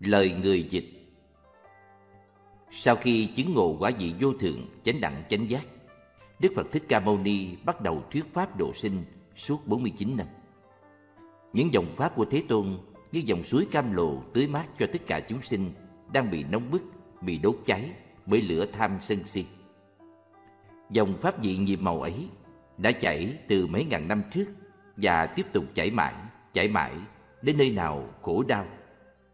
Lời người dịch Sau khi chứng ngộ quả vị vô thượng, chánh đẳng chánh giác, Đức Phật Thích Ca Mâu Ni bắt đầu thuyết pháp độ sinh suốt 49 năm. Những dòng pháp của Thế Tôn như dòng suối cam lồ tưới mát cho tất cả chúng sinh đang bị nóng bức, bị đốt cháy bởi lửa tham sân si. Dòng pháp vị nhiệm màu ấy đã chảy từ mấy ngàn năm trước và tiếp tục chảy mãi, chảy mãi đến nơi nào khổ đau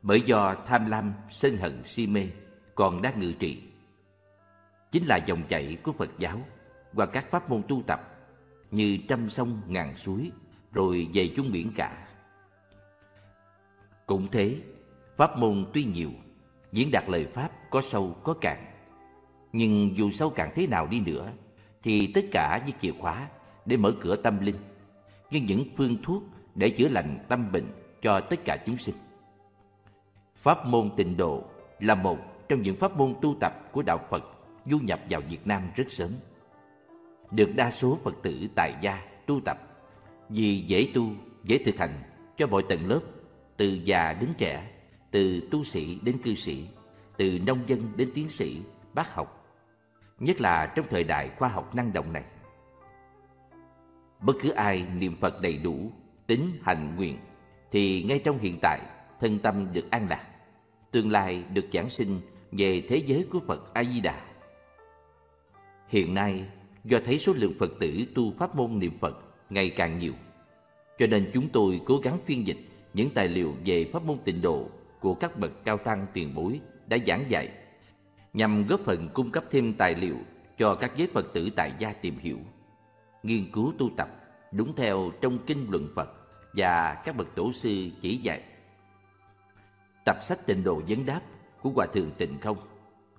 bởi do tham lam, sân hận, si mê còn đang ngự trị. Chính là dòng chảy của Phật giáo và các pháp môn tu tập như trăm sông ngàn suối rồi về chung biển cả. Cũng thế, pháp môn tuy nhiều, diễn đạt lời pháp có sâu có cạn. Nhưng dù sâu cạn thế nào đi nữa, thì tất cả như chìa khóa để mở cửa tâm linh, như những phương thuốc để chữa lành tâm bệnh cho tất cả chúng sinh. Pháp môn tịnh độ là một trong những pháp môn tu tập của Đạo Phật du nhập vào Việt Nam rất sớm. Được đa số Phật tử tại gia tu tập vì dễ tu, dễ thực hành cho mọi tầng lớp, từ già đến trẻ, từ tu sĩ đến cư sĩ, từ nông dân đến tiến sĩ, bác học, nhất là trong thời đại khoa học năng động này. Bất cứ ai niệm Phật đầy đủ, tính hành nguyện, thì ngay trong hiện tại, thân tâm được an lạc, tương lai được giảng sinh về thế giới của Phật A-di-đà. Hiện nay, do thấy số lượng Phật tử tu pháp môn niệm Phật ngày càng nhiều, cho nên chúng tôi cố gắng phiên dịch những tài liệu về pháp môn tịnh độ của các bậc cao tăng tiền bối đã giảng dạy, nhằm góp phần cung cấp thêm tài liệu cho các giới Phật tử tại gia tìm hiểu, nghiên cứu tu tập đúng theo trong kinh luận Phật và các bậc tổ sư chỉ dạy. Tập sách tịnh độ vấn đáp của Hòa Thượng Tịnh Không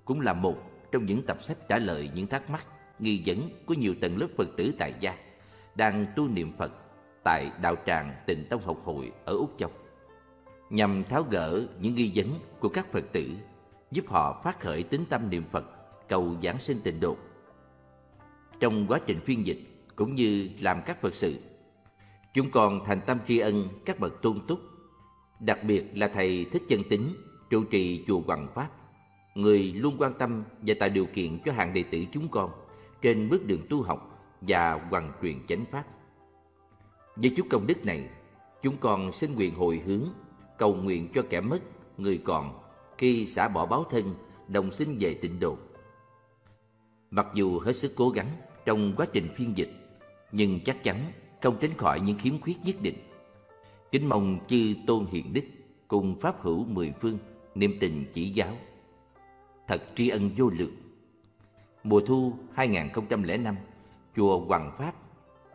cũng là một trong những tập sách trả lời những thắc mắc, nghi vấn của nhiều tầng lớp Phật tử tại gia đang tu niệm Phật tại đạo tràng Tịnh Tông Học Hội ở Úc Châu nhằm tháo gỡ những nghi vấn của các Phật tử giúp họ phát khởi tính tâm niệm Phật cầu giảng sinh tịnh độ. Trong quá trình phiên dịch cũng như làm các Phật sự, chúng còn thành tâm tri ân các bậc tôn túc, đặc biệt là thầy Thích Chân Tính trụ trì chùa Hoàng Pháp, người luôn quan tâm và tạo điều kiện cho hàng đệ tử chúng con trên bước đường tu học và hoàn truyền chánh pháp. Với chút công đức này, chúng con xin nguyện hồi hướng, cầu nguyện cho kẻ mất, người còn, khi xả bỏ báo thân, đồng sinh về tịnh độ. Mặc dù hết sức cố gắng trong quá trình phiên dịch, nhưng chắc chắn không tránh khỏi những khiếm khuyết nhất định. Kính mong chư tôn hiền đức cùng pháp hữu mười phương niệm tình chỉ giáo. Thật tri ân vô lượng. Mùa thu 2005, chùa Hoàng Pháp,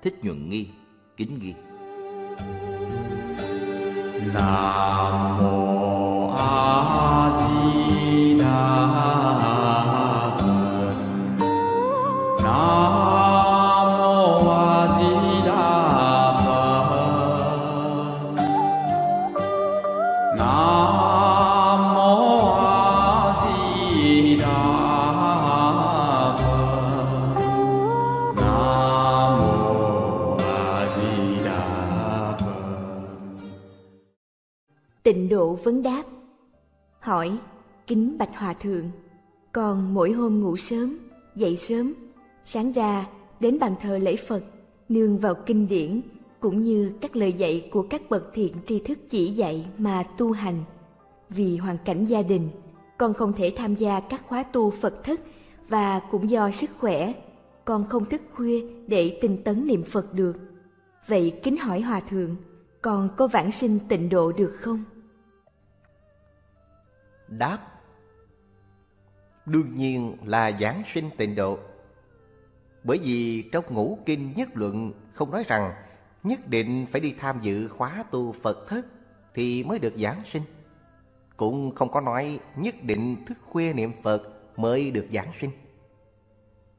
Thích Nhuận Nghi, kính ghi. Nam mô A Di Đà Kính Bạch Hòa Thượng. Còn mỗi hôm ngủ sớm, dậy sớm Sáng ra đến bàn thờ lễ Phật Nương vào kinh điển Cũng như các lời dạy của các bậc thiện tri thức chỉ dạy mà tu hành. Vì hoàn cảnh gia đình Con không thể tham gia các khóa tu Phật thất Và cũng do sức khỏe Con không thức khuya để tinh tấn niệm Phật được. Vậy kính hỏi Hòa Thượng Con có vãng sinh tịnh độ được không? Đáp Đương nhiên là giảng sinh tịnh độ. Bởi vì trong ngũ kinh nhất luận không nói rằng Nhất định phải đi tham dự khóa tu Phật thất Thì mới được giảng sinh. Cũng không có nói nhất định thức khuya niệm Phật mới được giảng sinh.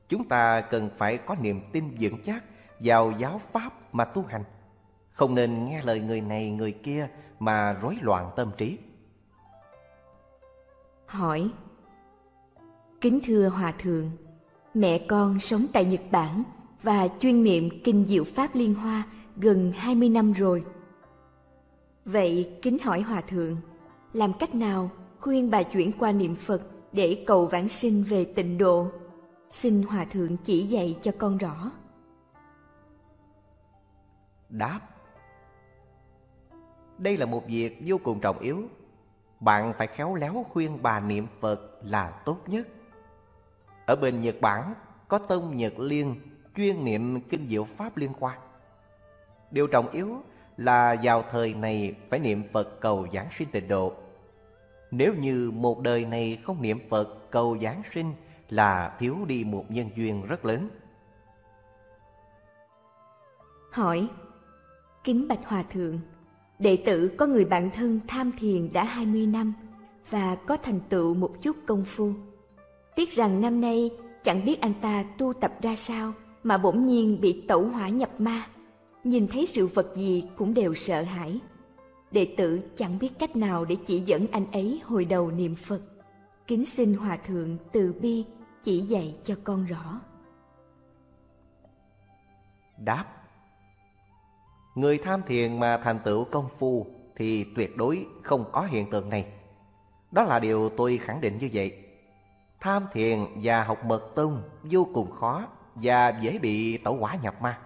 Chúng ta cần phải có niềm tin vững chắc vào giáo pháp mà tu hành. Không nên nghe lời người này người kia mà rối loạn tâm trí. Hỏi Kính thưa Hòa Thượng, mẹ con sống tại Nhật Bản và chuyên niệm Kinh Diệu Pháp Liên Hoa gần 20 năm rồi. Vậy kính hỏi Hòa Thượng, làm cách nào khuyên bà chuyển qua niệm Phật để cầu vãng sinh về tịnh độ. Xin Hòa Thượng chỉ dạy cho con rõ. Đáp Đây là một việc vô cùng trọng yếu. Bạn phải khéo léo khuyên bà niệm Phật là tốt nhất. Ở bên Nhật Bản, có tông Nhật Liên chuyên niệm kinh diệu Pháp liên quan. Điều trọng yếu là vào thời này phải niệm Phật cầu giảng sinh tịnh độ. Nếu như một đời này không niệm Phật cầu giảng sinh là thiếu đi một nhân duyên rất lớn. Hỏi, Kính Bạch Hòa Thượng, Đệ tử có người bạn thân tham thiền đã 20 năm và có thành tựu một chút công phu. Tiếc rằng năm nay, chẳng biết anh ta tu tập ra sao mà bỗng nhiên bị tẩu hỏa nhập ma nhìn thấy sự vật gì cũng đều sợ hãi. Đệ tử chẳng biết cách nào để chỉ dẫn anh ấy hồi đầu niệm Phật. Kính xin Hòa Thượng từ bi chỉ dạy cho con rõ. Đáp Người tham thiền mà thành tựu công phu thì tuyệt đối không có hiện tượng này. Đó là điều tôi khẳng định như vậy. Tham thiền và học mật tông vô cùng khó và dễ bị tẩu quả nhập ma.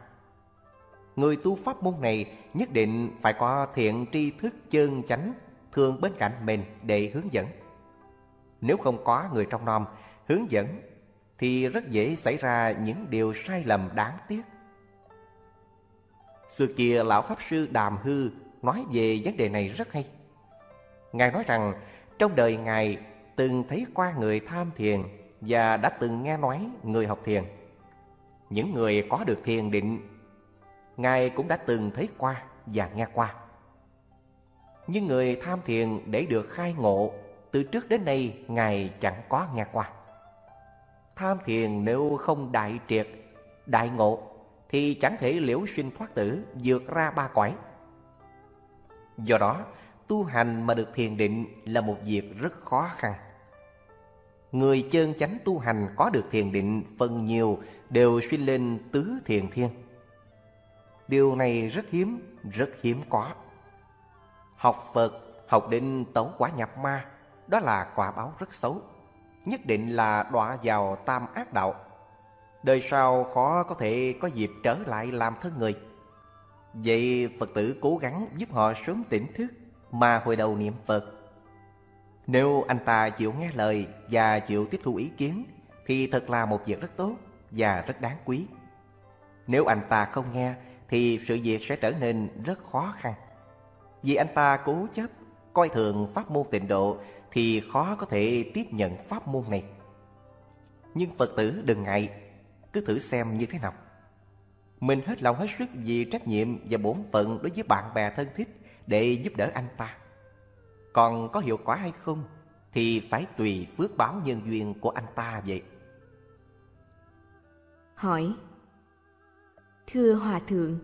Người tu pháp môn này nhất định phải có thiện tri thức chân chánh, thường bên cạnh mình để hướng dẫn. Nếu không có người trong nom hướng dẫn, thì rất dễ xảy ra những điều sai lầm đáng tiếc. Xưa kia lão Pháp Sư Đàm Hư nói về vấn đề này rất hay. Ngài nói rằng, trong đời Ngài từng thấy qua người tham thiền và đã từng nghe nói người học thiền. Những người có được thiền định Ngài cũng đã từng thấy qua và nghe qua. Nhưng người tham thiền để được khai ngộ, từ trước đến nay Ngài chẳng có nghe qua. Tham thiền nếu không đại triệt, đại ngộ, thì chẳng thể liễu sinh thoát tử vượt ra ba cõi. Do đó, tu hành mà được thiền định là một việc rất khó khăn. Người chân chánh tu hành có được thiền định phần nhiều đều suy lên tứ thiền thiên. Điều này rất hiếm, rất hiếm có. Học Phật, học định tấu quả nhập ma, đó là quả báo rất xấu. Nhất định là đọa vào tam ác đạo. Đời sau khó có thể có dịp trở lại làm thân người. Vậy Phật tử cố gắng giúp họ sớm tỉnh thức mà hồi đầu niệm Phật. Nếu anh ta chịu nghe lời và chịu tiếp thu ý kiến thì thật là một việc rất tốt và rất đáng quý. Nếu anh ta không nghe thì sự việc sẽ trở nên rất khó khăn. Vì anh ta cố chấp, coi thường pháp môn tịnh độ thì khó có thể tiếp nhận pháp môn này. Nhưng Phật tử đừng ngại, cứ thử xem như thế nào. Mình hết lòng hết sức vì trách nhiệm và bổn phận đối với bạn bè thân thích để giúp đỡ anh ta. Còn có hiệu quả hay không thì phải tùy phước báo nhân duyên của anh ta vậy. Hỏi Thưa Hòa Thượng,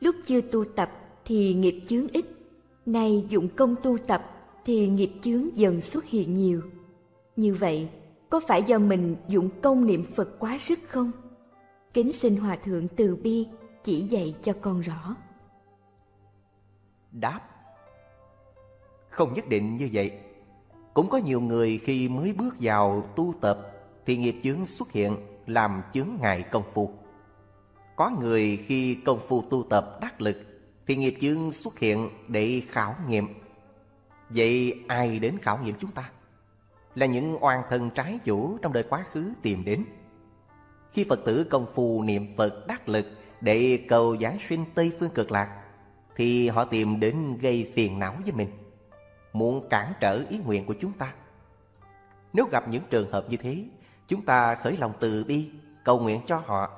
lúc chưa tu tập thì nghiệp chướng ít, nay dụng công tu tập thì nghiệp chướng dần xuất hiện nhiều. Như vậy, có phải do mình dụng công niệm Phật quá sức không? Kính xin Hòa Thượng từ bi chỉ dạy cho con rõ. Đáp không nhất định như vậy. Cũng có nhiều người khi mới bước vào tu tập thì nghiệp chướng xuất hiện làm chướng ngại công phu. Có người khi công phu tu tập đắc lực Thì nghiệp chướng xuất hiện để khảo nghiệm Vậy ai đến khảo nghiệm chúng ta? Là những oan thân trái chủ trong đời quá khứ tìm đến Khi Phật tử công phu niệm Phật đắc lực Để cầu giảng sinh Tây Phương cực lạc Thì họ tìm đến gây phiền não với mình Muốn cản trở ý nguyện của chúng ta. Nếu gặp những trường hợp như thế, Chúng ta khởi lòng từ bi, Cầu nguyện cho họ.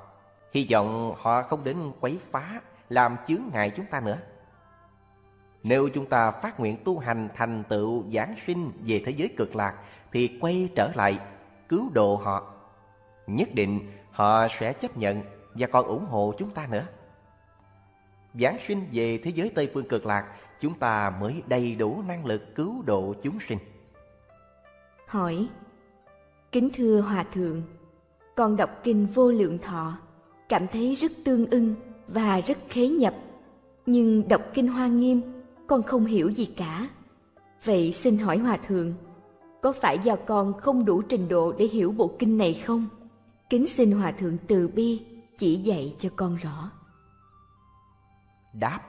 Hy vọng họ không đến quấy phá, Làm chướng ngại chúng ta nữa. Nếu chúng ta phát nguyện tu hành thành tựu giảng sinh về thế giới cực lạc, Thì quay trở lại cứu độ họ. Nhất định họ sẽ chấp nhận và còn ủng hộ chúng ta nữa. Giảng sinh về thế giới Tây Phương cực lạc Chúng ta mới đầy đủ năng lực cứu độ chúng sinh Hỏi Kính thưa Hòa Thượng Con đọc kinh vô lượng thọ cảm thấy rất tương ưng và rất khế nhập. Nhưng đọc kinh Hoa Nghiêm, con không hiểu gì cả. Vậy xin hỏi Hòa Thượng, có phải do con không đủ trình độ để hiểu bộ kinh này không? Kính xin Hòa Thượng từ bi chỉ dạy cho con rõ. Đáp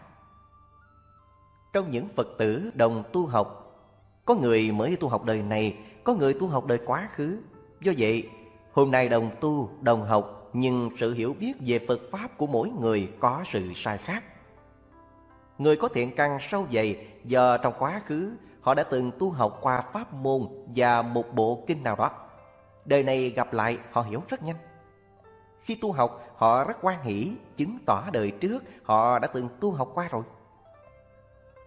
trong những Phật tử đồng tu học Có người mới tu học đời này Có người tu học đời quá khứ Do vậy hôm nay đồng tu, đồng học Nhưng sự hiểu biết về Phật Pháp của mỗi người có sự sai khác Người có thiện căn sâu dày do trong quá khứ họ đã từng tu học qua pháp môn và một bộ kinh nào đó. Đời này gặp lại họ hiểu rất nhanh. Khi tu học, họ rất quan hỷ, chứng tỏ đời trước họ đã từng tu học qua rồi.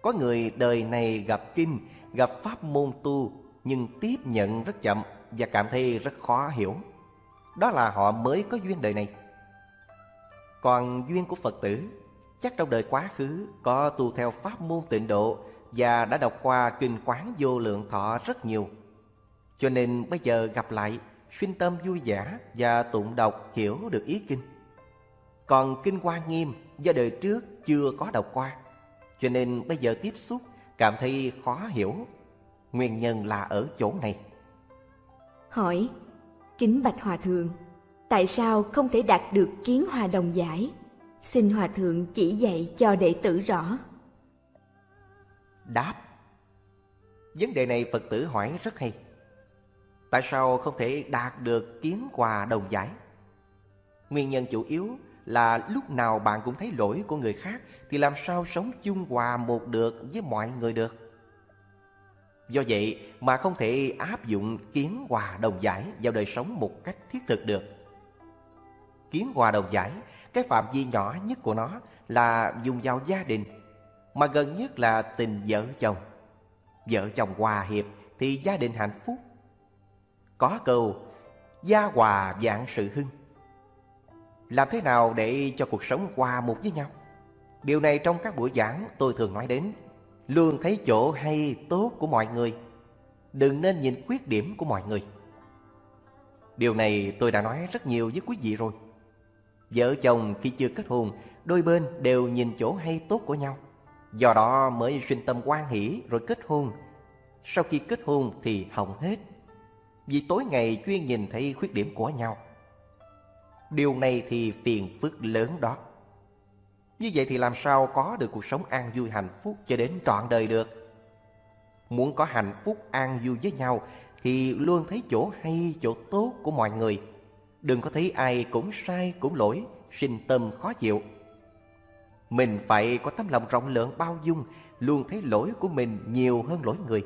Có người đời này gặp kinh, gặp pháp môn tu, nhưng tiếp nhận rất chậm và cảm thấy rất khó hiểu. Đó là họ mới có duyên đời này. Còn duyên của Phật tử, chắc trong đời quá khứ có tu theo pháp môn tịnh độ và đã đọc qua kinh quán vô lượng thọ rất nhiều. Cho nên bây giờ gặp lại sinh tâm vui vẻ và tụng đọc hiểu được ý kinh. Còn kinh Hoa Nghiêm do đời trước chưa có đọc qua, cho nên bây giờ tiếp xúc cảm thấy khó hiểu. Nguyên nhân là ở chỗ này. Hỏi, kính bạch hòa thượng, tại sao không thể đạt được kiến hòa đồng giải? Xin hòa thượng chỉ dạy cho đệ tử rõ. Đáp Vấn đề này Phật tử hỏi rất hay. Tại sao không thể đạt được kiến hòa đồng giải? Nguyên nhân chủ yếu là lúc nào bạn cũng thấy lỗi của người khác thì làm sao sống chung hòa một được với mọi người được. Do vậy mà không thể áp dụng kiến hòa đồng giải vào đời sống một cách thiết thực được. Kiến hòa đồng giải, cái phạm vi nhỏ nhất của nó là dùng vào gia đình, mà gần nhất là tình vợ chồng. Vợ chồng hòa hiệp thì gia đình hạnh phúc có câu Gia hòa dạng sự hưng làm thế nào để cho cuộc sống hòa một với nhau? Điều này trong các buổi giảng tôi thường nói đến. Luôn thấy chỗ hay, tốt của mọi người. Đừng nên nhìn khuyết điểm của mọi người. Điều này tôi đã nói rất nhiều với quý vị rồi. Vợ chồng khi chưa kết hôn, Đôi bên đều nhìn chỗ hay, tốt của nhau. Do đó mới sinh tâm quan hỷ rồi kết hôn. Sau khi kết hôn thì hỏng hết. Vì tối ngày chuyên nhìn thấy khuyết điểm của nhau. Điều này thì phiền phức lớn đó. Như vậy thì làm sao có được cuộc sống an vui hạnh phúc cho đến trọn đời được? Muốn có hạnh phúc an vui với nhau thì luôn thấy chỗ hay, chỗ tốt của mọi người. Đừng có thấy ai cũng sai, cũng lỗi, sinh tâm khó chịu. Mình phải có tấm lòng rộng lượng bao dung, luôn thấy lỗi của mình nhiều hơn lỗi người.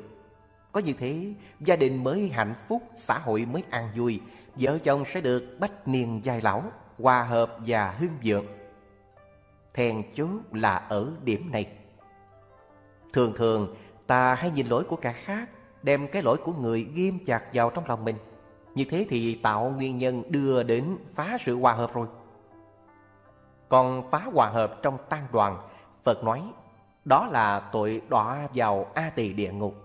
Có như thế, gia đình mới hạnh phúc, xã hội mới an vui, vợ chồng sẽ được bách niên dài lão, hòa hợp và hương vượng. Then chốt là ở điểm này. Thường thường, ta hay nhìn lỗi của cả khác, đem cái lỗi của người ghim chặt vào trong lòng mình. Như thế thì tạo nguyên nhân đưa đến phá sự hòa hợp rồi. Còn phá hòa hợp trong tan đoàn, Phật nói, đó là tội đọa vào A tỳ địa ngục.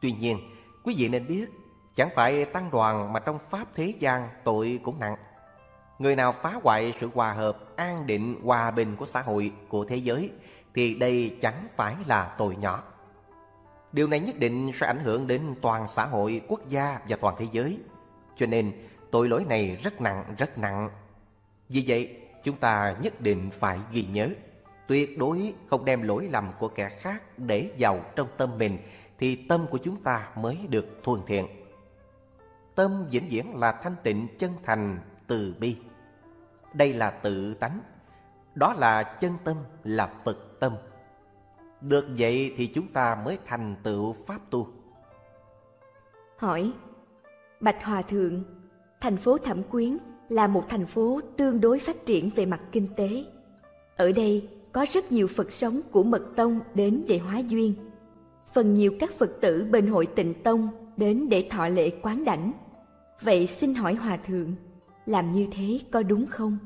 Tuy nhiên, quý vị nên biết, chẳng phải tăng đoàn mà trong Pháp thế gian tội cũng nặng. Người nào phá hoại sự hòa hợp, an định, hòa bình của xã hội, của thế giới, thì đây chẳng phải là tội nhỏ. Điều này nhất định sẽ ảnh hưởng đến toàn xã hội, quốc gia và toàn thế giới. Cho nên, tội lỗi này rất nặng, rất nặng. Vì vậy, chúng ta nhất định phải ghi nhớ, tuyệt đối không đem lỗi lầm của kẻ khác để vào trong tâm mình thì tâm của chúng ta mới được thuần thiện. Tâm vĩnh viễn là thanh tịnh chân thành từ bi. Đây là tự tánh, đó là chân tâm là Phật tâm. Được vậy thì chúng ta mới thành tựu pháp tu. Hỏi, Bạch Hòa Thượng, thành phố Thẩm Quyến là một thành phố tương đối phát triển về mặt kinh tế. Ở đây có rất nhiều Phật sống của Mật Tông đến để hóa duyên phần nhiều các Phật tử bên hội tịnh tông đến để thọ lễ quán đảnh. Vậy xin hỏi Hòa Thượng, làm như thế có đúng không?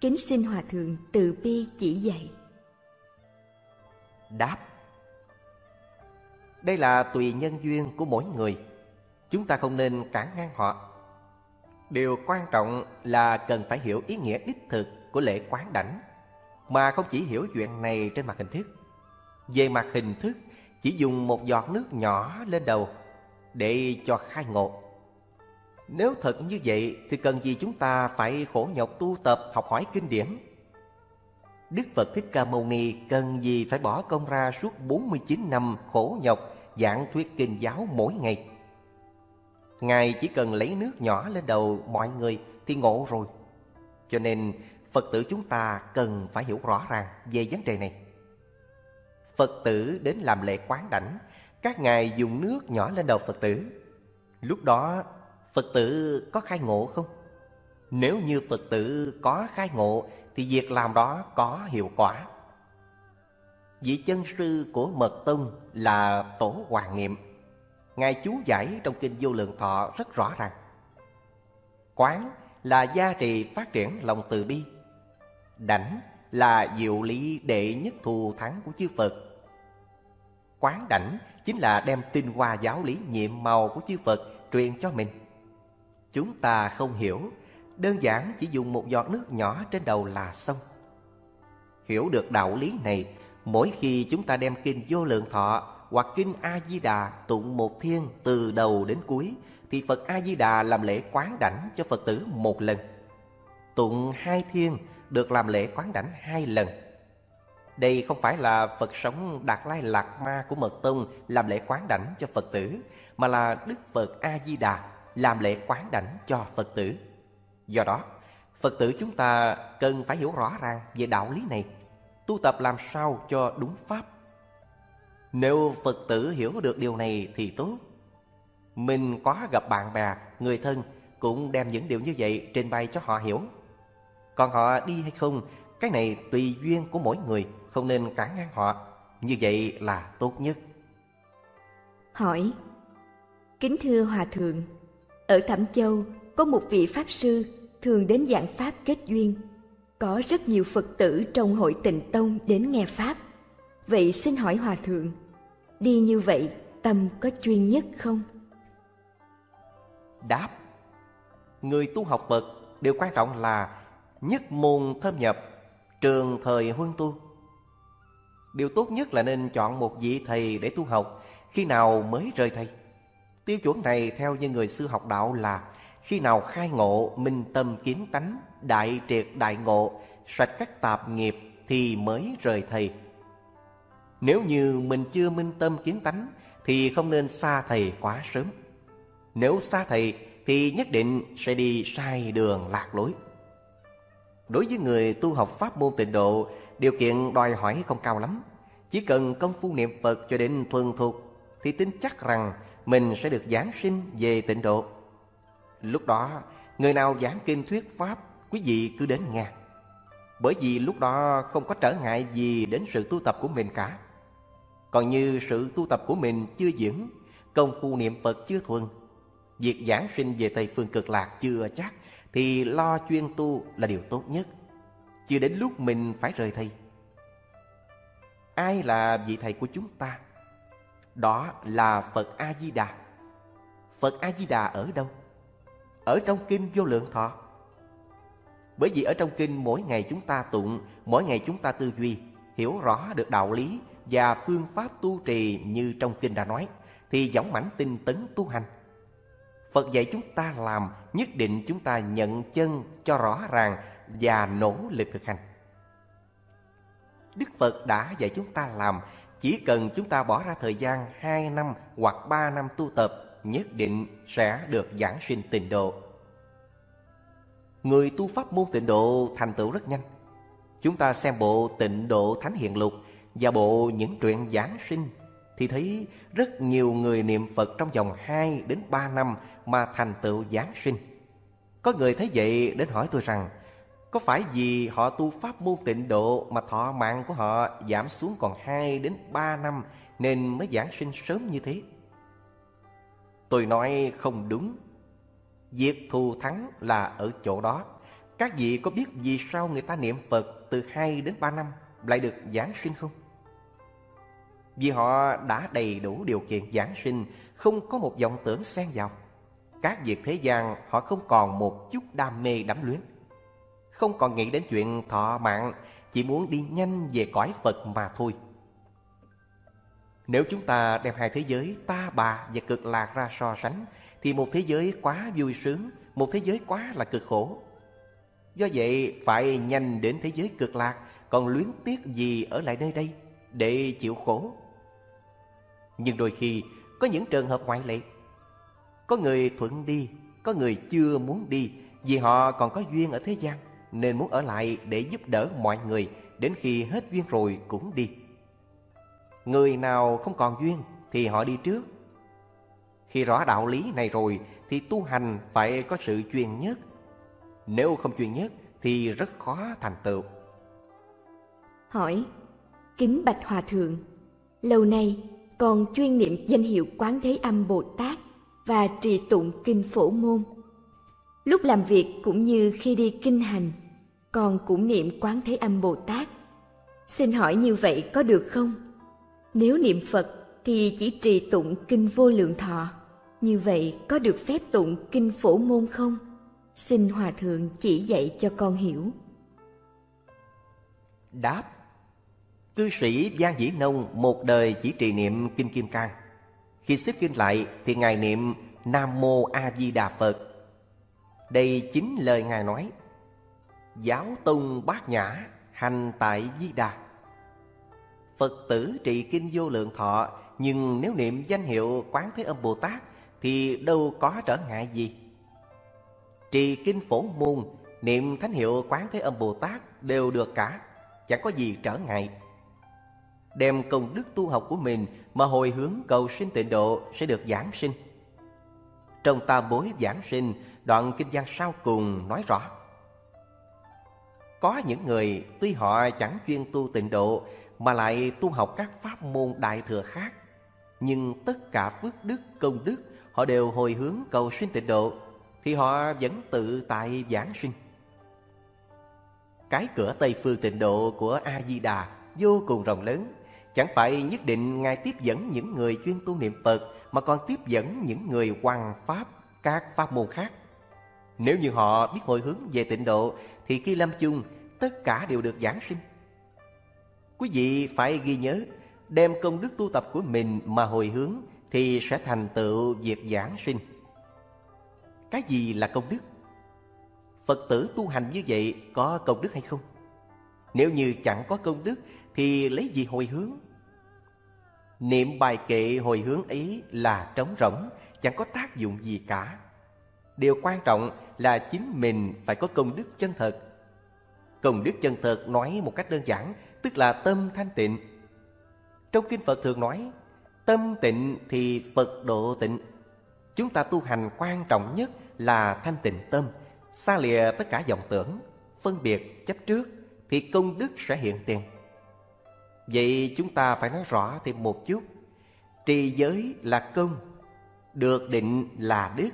Kính xin Hòa Thượng từ bi chỉ dạy. Đáp Đây là tùy nhân duyên của mỗi người. Chúng ta không nên cản ngang họ. Điều quan trọng là cần phải hiểu ý nghĩa đích thực của lễ quán đảnh, mà không chỉ hiểu chuyện này trên mặt hình thức. Về mặt hình thức chỉ dùng một giọt nước nhỏ lên đầu để cho khai ngộ. Nếu thật như vậy thì cần gì chúng ta phải khổ nhọc tu tập, học hỏi kinh điển? Đức Phật Thích Ca Mâu Ni cần gì phải bỏ công ra suốt 49 năm khổ nhọc, giảng thuyết kinh giáo mỗi ngày? Ngài chỉ cần lấy nước nhỏ lên đầu mọi người thì ngộ rồi. Cho nên Phật tử chúng ta cần phải hiểu rõ ràng về vấn đề này. Phật tử đến làm lễ quán đảnh, các ngài dùng nước nhỏ lên đầu Phật tử. Lúc đó Phật tử có khai ngộ không? Nếu như Phật tử có khai ngộ thì việc làm đó có hiệu quả. Vị chân sư của Mật Tông là Tổ Hoàng Niệm. Ngài chú giải trong Kinh Vô Lượng Thọ rất rõ ràng. Quán là gia trì phát triển lòng từ bi. Đảnh là diệu lý đệ nhất thù thắng của chư Phật. Quán đảnh chính là đem tinh hoa giáo lý nhiệm màu của chư Phật truyền cho mình. Chúng ta không hiểu, đơn giản chỉ dùng một giọt nước nhỏ trên đầu là xong. Hiểu được đạo lý này, mỗi khi chúng ta đem kinh vô lượng thọ hoặc kinh A-di-đà tụng một thiên từ đầu đến cuối, thì Phật A-di-đà làm lễ quán đảnh cho Phật tử một lần. Tụng hai thiên được làm lễ quán đảnh hai lần. Đây không phải là Phật sống Đạt Lai Lạc Ma của Mật Tông làm lễ quán đảnh cho Phật tử, mà là Đức Phật A-di-đà làm lễ quán đảnh cho Phật tử. Do đó, Phật tử chúng ta cần phải hiểu rõ ràng về đạo lý này, tu tập làm sao cho đúng pháp. Nếu Phật tử hiểu được điều này thì tốt. Mình có gặp bạn bè, người thân cũng đem những điều như vậy trình bày cho họ hiểu. Còn họ đi hay không, cái này tùy duyên của mỗi người, không nên cản ngăn họ. Như vậy là tốt nhất. Hỏi Kính thưa Hòa Thượng Ở Thẩm Châu có một vị Pháp Sư thường đến giảng Pháp kết duyên. Có rất nhiều Phật tử trong hội tịnh tông đến nghe Pháp. Vậy xin hỏi Hòa Thượng, đi như vậy tâm có chuyên nhất không? Đáp Người tu học Phật điều quan trọng là nhất môn thâm nhập, trường thời huân tu. Điều tốt nhất là nên chọn một vị thầy để tu học khi nào mới rời thầy. Tiêu chuẩn này theo như người xưa học đạo là khi nào khai ngộ, minh tâm kiến tánh, đại triệt đại ngộ, sạch các tạp nghiệp thì mới rời thầy. Nếu như mình chưa minh tâm kiến tánh thì không nên xa thầy quá sớm. Nếu xa thầy thì nhất định sẽ đi sai đường lạc lối. Đối với người tu học pháp môn tịnh độ, điều kiện đòi hỏi không cao lắm. Chỉ cần công phu niệm Phật cho đến thuần thuộc, thì tin chắc rằng mình sẽ được giảng sinh về tịnh độ. Lúc đó, người nào giảng kinh thuyết pháp, quý vị cứ đến nghe. Bởi vì lúc đó không có trở ngại gì đến sự tu tập của mình cả. Còn như sự tu tập của mình chưa vững, công phu niệm Phật chưa thuần, việc giảng sinh về Tây Phương cực lạc chưa chắc, thì lo chuyên tu là điều tốt nhất. Chưa đến lúc mình phải rời thầy. Ai là vị thầy của chúng ta? Đó là Phật A-di-đà. Phật A-di-đà ở đâu? Ở trong Kinh Vô Lượng Thọ. Bởi vì ở trong Kinh mỗi ngày chúng ta tụng, mỗi ngày chúng ta tư duy, hiểu rõ được đạo lý và phương pháp tu trì như trong Kinh đã nói, thì dõng mãnh tinh tấn tu hành. Phật dạy chúng ta làm, nhất định chúng ta nhận chân cho rõ ràng và nỗ lực thực hành. Đức Phật đã dạy chúng ta làm, chỉ cần chúng ta bỏ ra thời gian 2 năm hoặc 3 năm tu tập, nhất định sẽ được giảng sinh tịnh độ. Người tu pháp môn tịnh độ thành tựu rất nhanh. Chúng ta xem bộ tịnh độ thánh hiền lục và bộ những truyện giảng sinh thì thấy rất nhiều người niệm Phật trong vòng 2 đến 3 năm mà thành tựu giáng sinh. Có người thấy vậy đến hỏi tôi rằng có phải vì họ tu pháp môn tịnh độ mà thọ mạng của họ giảm xuống còn 2 đến 3 năm nên mới giảng sinh sớm như thế? Tôi nói không đúng. Việc thù thắng là ở chỗ đó. Các vị có biết vì sao người ta niệm Phật từ 2 đến 3 năm lại được giảng sinh không? Vì họ đã đầy đủ điều kiện giảng sinh, không có một vọng tưởng xen vào. Các việc thế gian họ không còn một chút đam mê đắm luyến. Không còn nghĩ đến chuyện thọ mạng, chỉ muốn đi nhanh về cõi Phật mà thôi. Nếu chúng ta đem hai thế giới ta bà và cực lạc ra so sánh Thì một thế giới quá vui sướng Một thế giới quá là cực khổ. Do vậy phải nhanh đến thế giới cực lạc Còn luyến tiếc gì ở lại nơi đây Để chịu khổ? Nhưng đôi khi có những trường hợp ngoại lệ. Có người thuận đi Có người chưa muốn đi Vì họ còn có duyên ở thế gian. Nên muốn ở lại để giúp đỡ mọi người. Đến khi hết duyên rồi cũng đi. Người nào không còn duyên thì họ đi trước. Khi rõ đạo lý này rồi thì tu hành phải có sự chuyên nhất Nếu không chuyên nhất thì rất khó thành tựu. Hỏi Kính Bạch Hòa Thượng Lâu nay còn chuyên niệm danh hiệu Quán Thế Âm Bồ Tát và trì tụng kinh phổ môn. Lúc làm việc cũng như khi đi kinh hành, con cũng niệm Quán Thế Âm Bồ Tát. Xin hỏi như vậy có được không? Nếu niệm Phật thì chỉ trì tụng kinh vô lượng thọ. Như vậy có được phép tụng kinh phổ môn không? Xin Hòa Thượng chỉ dạy cho con hiểu. Đáp Cư sĩ Giang Dĩ Nông một đời chỉ trì niệm Kinh Kim Cang. Khi xếp kinh lại thì Ngài niệm Nam Mô A Di Đà Phật. Đây chính lời Ngài nói. Giáo tông bát nhã hành tại Di Đà. Phật tử trì kinh vô lượng thọ nhưng nếu niệm danh hiệu Quán Thế Âm Bồ Tát thì đâu có trở ngại gì. Trì kinh phổ môn, niệm thánh hiệu Quán Thế Âm Bồ Tát đều được cả, chẳng có gì trở ngại đem công đức tu học của mình mà hồi hướng cầu sinh tịnh độ sẽ được giảng sinh. Trong ta bối giảng sinh, đoạn kinh văn sau cùng nói rõ. Có những người tuy họ chẳng chuyên tu tịnh độ mà lại tu học các pháp môn đại thừa khác, nhưng tất cả phước đức, công đức họ đều hồi hướng cầu sinh tịnh độ thì họ vẫn tự tại giảng sinh. Cái cửa Tây phương tịnh độ của A Di Đà vô cùng rộng lớn, Chẳng phải nhất định Ngài tiếp dẫn những người chuyên tu niệm Phật Mà còn tiếp dẫn những người hoằng Pháp, các pháp môn khác. Nếu như họ biết hồi hướng về tịnh độ Thì khi lâm chung tất cả đều được giảng sinh Quý vị phải ghi nhớ Đem công đức tu tập của mình mà hồi hướng Thì sẽ thành tựu việc giảng sinh Cái gì là công đức? Phật tử tu hành như vậy có công đức hay không? Nếu như chẳng có công đức thì lấy gì hồi hướng? Niệm bài kệ hồi hướng ấy là trống rỗng, chẳng có tác dụng gì cả. Điều quan trọng là chính mình phải có công đức chân thật. Công đức chân thật nói một cách đơn giản, tức là tâm thanh tịnh. Trong Kinh Phật thường nói, tâm tịnh thì Phật độ tịnh. Chúng ta tu hành quan trọng nhất là thanh tịnh tâm, xa lìa tất cả vọng tưởng, phân biệt, chấp trước, thì công đức sẽ hiện tiền. Vậy chúng ta phải nói rõ thêm một chút Trì giới là công Được định là đức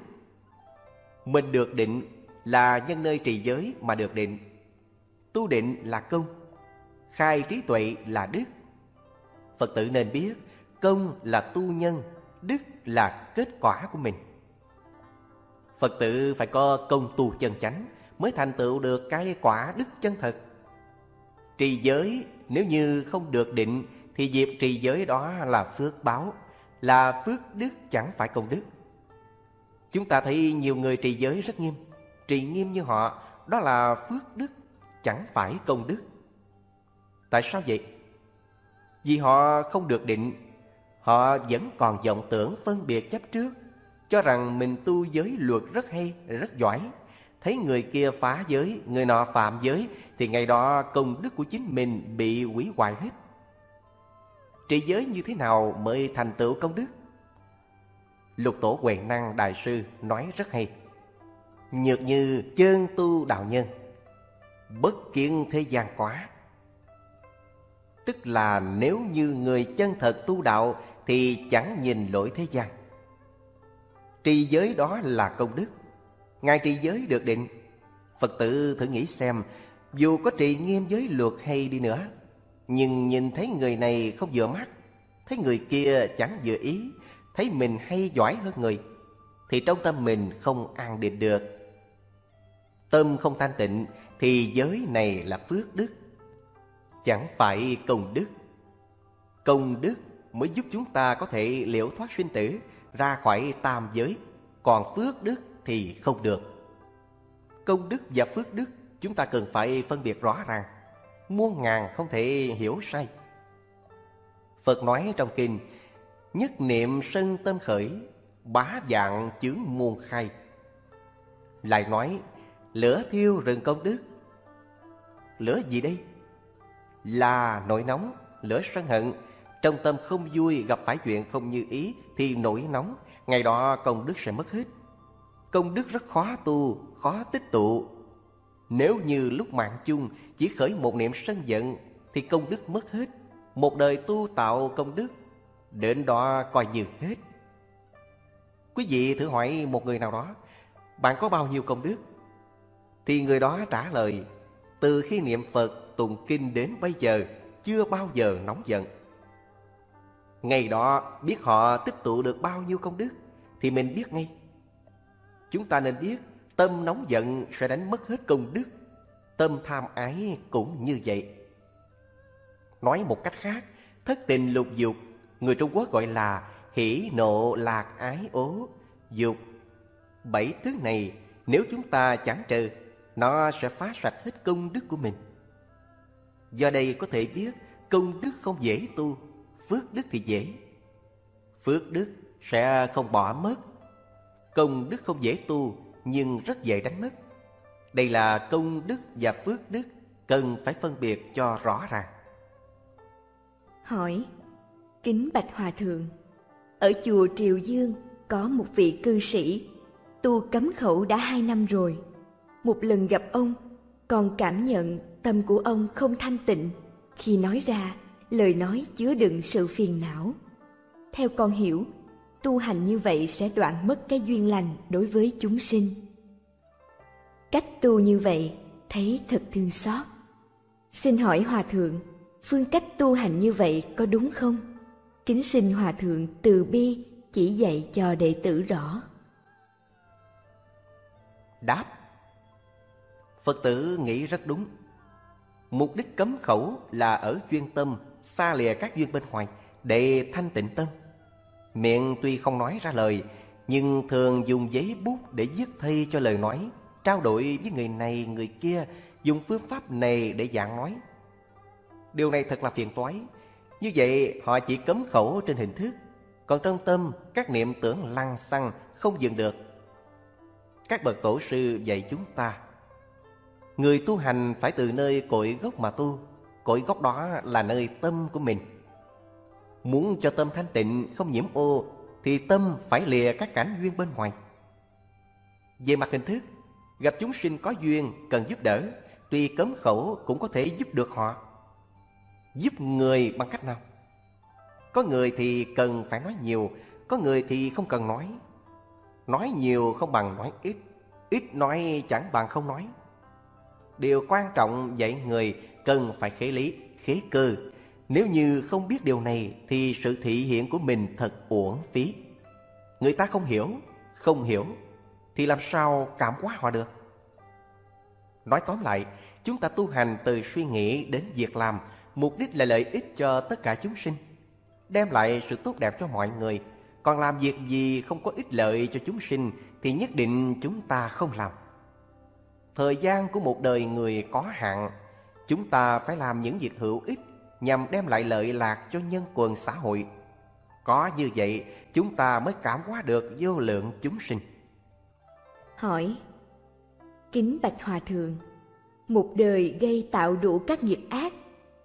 mình được định là nhân nơi trì giới mà được định. Tu định là công, Khai trí tuệ là đức. Phật tử nên biết, Công là tu nhân, Đức là kết quả của mình. Phật tử phải có công tu chân chánh Mới thành tựu được cái quả đức chân thật. Trì giới, nếu như không được định, Thì việc trì giới đó là phước báo, Là phước đức chẳng phải công đức. Chúng ta thấy nhiều người trì giới rất nghiêm Trì nghiêm như họ Đó là phước đức Chẳng phải công đức Tại sao vậy? Vì họ không được định Họ vẫn còn vọng tưởng phân biệt chấp trước Cho rằng mình tu giới luật rất hay, rất giỏi Thấy người kia phá giới, người nọ phạm giới Thì ngày đó công đức của chính mình bị hủy hoại hết Trị giới như thế nào mới thành tựu công đức? Lục tổ quyền năng đại sư nói rất hay. Nhược như chân tu đạo nhân, Bất kiến thế gian quá. Tức là nếu như người chân thật tu đạo Thì chẳng nhìn lỗi thế gian. Trì giới đó là công đức. Ngài trì giới được định. Phật tử thử nghĩ xem, Dù có trì nghiêm giới luật hay đi nữa, Nhưng nhìn thấy người này không vừa mắt, Thấy người kia chẳng vừa ý Thấy mình hay giỏi hơn người Thì trong tâm mình không an định được. Tâm không thanh tịnh Thì giới này là phước đức. Chẳng phải công đức. Công đức mới giúp chúng ta có thể liễu thoát sinh tử ra khỏi tam giới, còn phước đức thì không được. Công đức và phước đức chúng ta cần phải phân biệt rõ ràng, muôn ngàn không thể hiểu sai. Phật nói trong kinh, nhất niệm sân tâm khởi, bá dạng chướng muôn khai. Lại nói, lửa thiêu rừng công đức. Lửa gì đây? Là nỗi nóng, lửa sân hận. Trong tâm không vui gặp phải chuyện không như ý thì nổi nóng, ngày đó công đức sẽ mất hết. Công đức rất khó tu, khó tích tụ. Nếu như lúc mạng chung chỉ khởi một niệm sân giận thì công đức mất hết. Một đời tu tạo công đức, đến đó coi như hết. Quý vị thử hỏi một người nào đó, bạn có bao nhiêu công đức? Thì người đó trả lời, từ khi niệm Phật tụng kinh đến bây giờ, chưa bao giờ nóng giận. Ngày đó biết họ tích tụ được bao nhiêu công đức, thì mình biết ngay. Chúng ta nên biết, tâm nóng giận sẽ đánh mất hết công đức. Tâm tham ái cũng như vậy. Nói một cách khác, thất tình lục dục, người Trung Quốc gọi là hỷ nộ lạc ái ố, dục. Bảy thứ này nếu chúng ta chẳng trừ, nó sẽ phá sạch hết công đức của mình. Do đây có thể biết công đức không dễ tu, phước đức thì dễ. Phước đức sẽ không bỏ mất. Công đức không dễ tu nhưng rất dễ đánh mất. Đây là công đức và phước đức cần phải phân biệt cho rõ ràng. Hỏi, kính bạch hòa thượng, ở chùa Triều Dương có một vị cư sĩ tu cấm khẩu đã hai năm rồi. Một lần gặp ông, còn cảm nhận tâm của ông không thanh tịnh khi nói ra lời nói chứa đựng sự phiền não. Theo con hiểu, tu hành như vậy sẽ đoạn mất cái duyên lành đối với chúng sinh. Cách tu như vậy thấy thật thương xót. Xin hỏi Hòa Thượng, phương cách tu hành như vậy có đúng không? Kính xin Hòa Thượng từ bi chỉ dạy cho đệ tử rõ. Đáp. Phật tử nghĩ rất đúng. Mục đích cấm khẩu là ở chuyên tâm, Xa lìa các duyên bên ngoài, Để thanh tịnh tâm. Miệng tuy không nói ra lời, Nhưng thường dùng giấy bút để viết thay cho lời nói, Trao đổi với người này, người kia, Dùng phương pháp này để giảng nói. Điều này thật là phiền toái. Như vậy, họ chỉ cấm khẩu trên hình thức. Còn trong tâm, các niệm tưởng lăng xăng không dừng được. Các bậc tổ sư dạy chúng ta, Người tu hành phải từ nơi cội gốc mà tu. Cội gốc đó là nơi tâm của mình. Muốn cho tâm thanh tịnh, không nhiễm ô, Thì tâm phải lìa các cảnh duyên bên ngoài. Về mặt hình thức, Gặp chúng sinh có duyên cần giúp đỡ, Tuy cấm khẩu cũng có thể giúp được họ. Giúp người bằng cách nào? Có người thì cần phải nói nhiều Có người thì không cần nói. Nói nhiều không bằng nói ít Ít nói chẳng bằng không nói. Điều quan trọng dạy người cần phải khế lý, khế cơ. Nếu như không biết điều này Thì sự thị hiện của mình thật uổng phí. Người ta không hiểu, không hiểu Thì làm sao cảm hóa họ được? Nói tóm lại Chúng ta tu hành từ suy nghĩ đến việc làm Mục đích là lợi ích cho tất cả chúng sinh, Đem lại sự tốt đẹp cho mọi người. Còn làm việc gì không có ích lợi cho chúng sinh Thì nhất định chúng ta không làm. Thời gian của một đời người có hạn, Chúng ta phải làm những việc hữu ích Nhằm đem lại lợi lạc cho nhân quần xã hội. Có như vậy, chúng ta mới cảm hóa được vô lượng chúng sinh. Hỏi, Kính Bạch Hòa Thượng, Một đời gây tạo đủ các nghiệp ác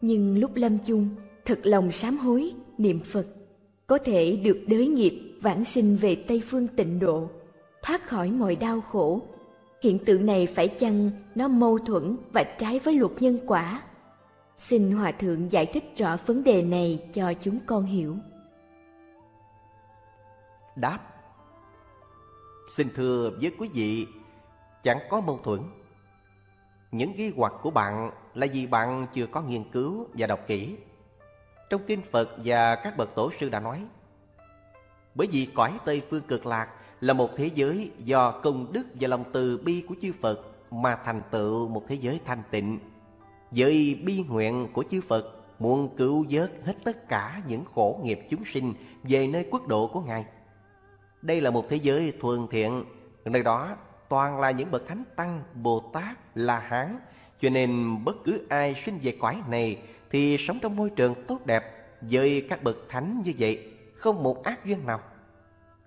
nhưng lúc lâm chung Thật lòng sám hối, niệm Phật có thể được đới nghiệp vãng sinh về Tây phương tịnh độ, thoát khỏi mọi đau khổ. Hiện tượng này phải chăng nó mâu thuẫn và trái với luật nhân quả? Xin Hòa Thượng giải thích rõ vấn đề này cho chúng con hiểu. Đáp Xin thưa với quý vị, chẳng có mâu thuẫn. Những ghi hoặc của bạn là vì bạn chưa có nghiên cứu và đọc kỹ trong kinh Phật và các bậc tổ sư đã nói Bởi vì cõi Tây Phương cực lạc là một thế giới do công đức và lòng từ bi của chư Phật mà thành tựu một thế giới thanh tịnh. Với bi nguyện của chư Phật muốn cứu vớt hết tất cả những khổ nghiệp chúng sinh về nơi quốc độ của Ngài. Đây là một thế giới thuần thiện, nơi đó toàn là những bậc thánh tăng, Bồ Tát, La Hán, cho nên bất cứ ai sinh về cõi này thì sống trong môi trường tốt đẹp với các bậc thánh như vậy, không một ác duyên nào.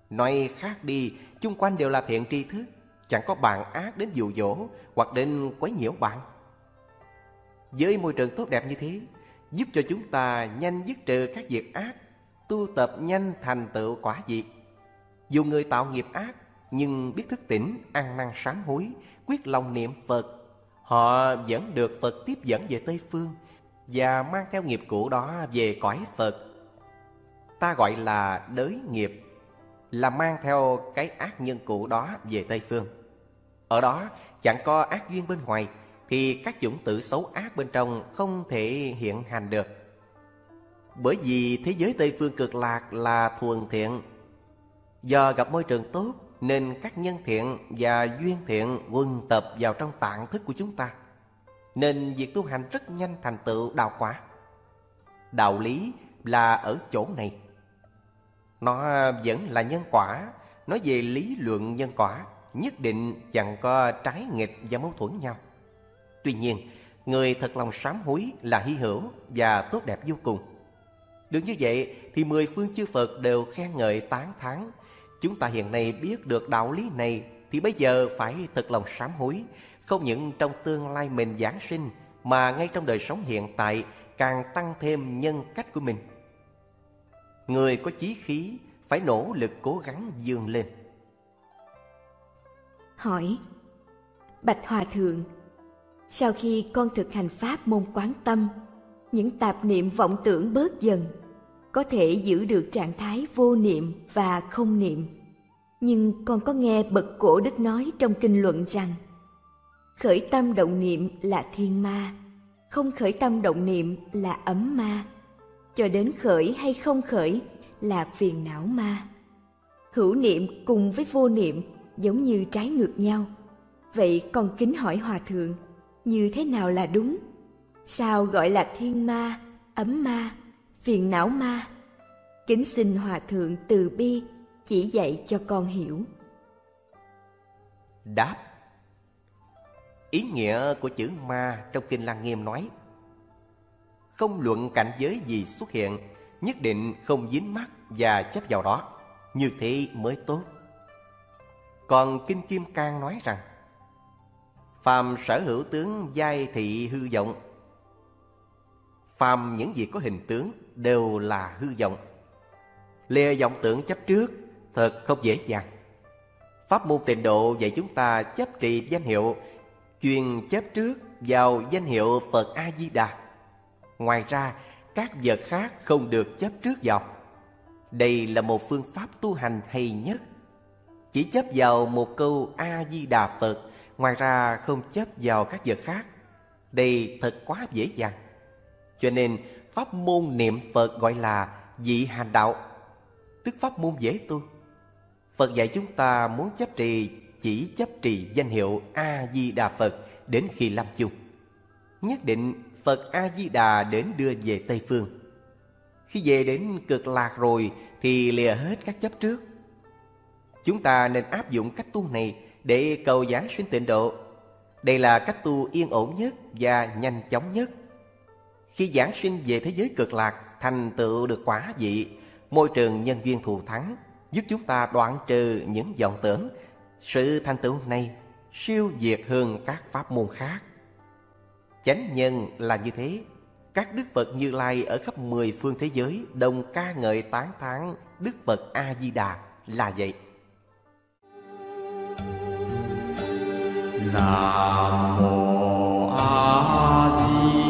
Nói khác đi, chung quanh đều là thiện tri thức, chẳng có bạn ác đến dụ dỗ hoặc đến quấy nhiễu bạn. Với môi trường tốt đẹp như thế, giúp cho chúng ta nhanh dứt trừ các việc ác, tu tập nhanh thành tựu quả vị. Dù người tạo nghiệp ác, nhưng biết thức tỉnh, ăn năn sám hối, quyết lòng niệm Phật, họ vẫn được Phật tiếp dẫn về Tây Phương và mang theo nghiệp cũ đó về cõi Phật. Ta gọi là đới nghiệp, là mang theo cái ác nhân cũ đó về Tây Phương. Ở đó chẳng có ác duyên bên ngoài, thì các chủng tử xấu ác bên trong không thể hiện hành được. Bởi vì thế giới Tây Phương cực lạc là thuần thiện. Do gặp môi trường tốt nên các nhân thiện và duyên thiện quân tập vào trong tạng thức của chúng ta. Nên việc tu hành rất nhanh thành tựu đạo quả. Đạo lý là ở chỗ này. Nó vẫn là nhân quả, nói về lý luận nhân quả, nhất định chẳng có trái nghịch và mâu thuẫn nhau. Tuy nhiên, người thật lòng sám hối là hy hữu và tốt đẹp vô cùng. Được như vậy thì mười phương chư Phật đều khen ngợi tán thán. Chúng ta hiện nay biết được đạo lý này thì bây giờ phải thật lòng sám hối. Không những trong tương lai mình giảng sinh mà ngay trong đời sống hiện tại càng tăng thêm nhân cách của mình. Người có chí khí phải nỗ lực cố gắng dương lên. Hỏi Bạch Hòa Thượng sau khi con thực hành pháp môn quán tâm, những tạp niệm vọng tưởng bớt dần, có thể giữ được trạng thái vô niệm và không niệm. Nhưng con có nghe bậc cổ đức nói trong kinh luận rằng khởi tâm động niệm là thiên ma, không khởi tâm động niệm là ấm ma, cho đến khởi hay không khởi là phiền não ma. Hữu niệm cùng với vô niệm giống như trái ngược nhau. Vậy con kính hỏi Hòa Thượng, như thế nào là đúng sao gọi là thiên ma ấm ma phiền não ma. Kính xin hòa thượng từ bi chỉ dạy cho con hiểu. Đáp. Ý nghĩa của chữ ma trong kinh lăng nghiêm nói, không luận cảnh giới gì xuất hiện, nhất định không dính mắt và chấp vào đó, như thế mới tốt. Còn kinh kim cang nói rằng, phàm sở hữu tướng giai thị hư vọng, phàm những gì có hình tướng đều là hư vọng. Lìa vọng tưởng chấp trước, thật không dễ dàng. Pháp môn tịnh độ dạy chúng ta chấp trì danh hiệu, chuyên chấp trước vào danh hiệu phật a di đà ngoài ra, các vật khác không được chấp trước vào. Đây là một phương pháp tu hành hay nhất. Chỉ chấp vào một câu a di đà phật, Ngoài ra không chấp vào các vật khác. Đây thật quá dễ dàng. Cho nên pháp môn niệm Phật gọi là dị hành đạo. Tức pháp môn dễ tu. Phật dạy chúng ta muốn chấp trì, Chỉ chấp trì danh hiệu A-di-đà Phật Đến khi lâm chung. Nhất định Phật A-di-đà đến đưa về Tây Phương. Khi về đến cực lạc rồi Thì lìa hết các chấp trước. Chúng ta nên áp dụng cách tu này để cầu giáng sinh tịnh độ. Đây là cách tu yên ổn nhất và nhanh chóng nhất. Khi giảng sinh về thế giới cực lạc, thành tựu được quả vị, môi trường nhân duyên thù thắng, giúp chúng ta đoạn trừ những vọng tưởng. Sự thành tựu này siêu việt hơn các pháp môn khác. Chánh nhân là như thế. Các Đức Phật Như Lai ở khắp mười phương thế giới đồng ca ngợi tán thán Đức Phật A-di-đà là vậy. Nam mô A Di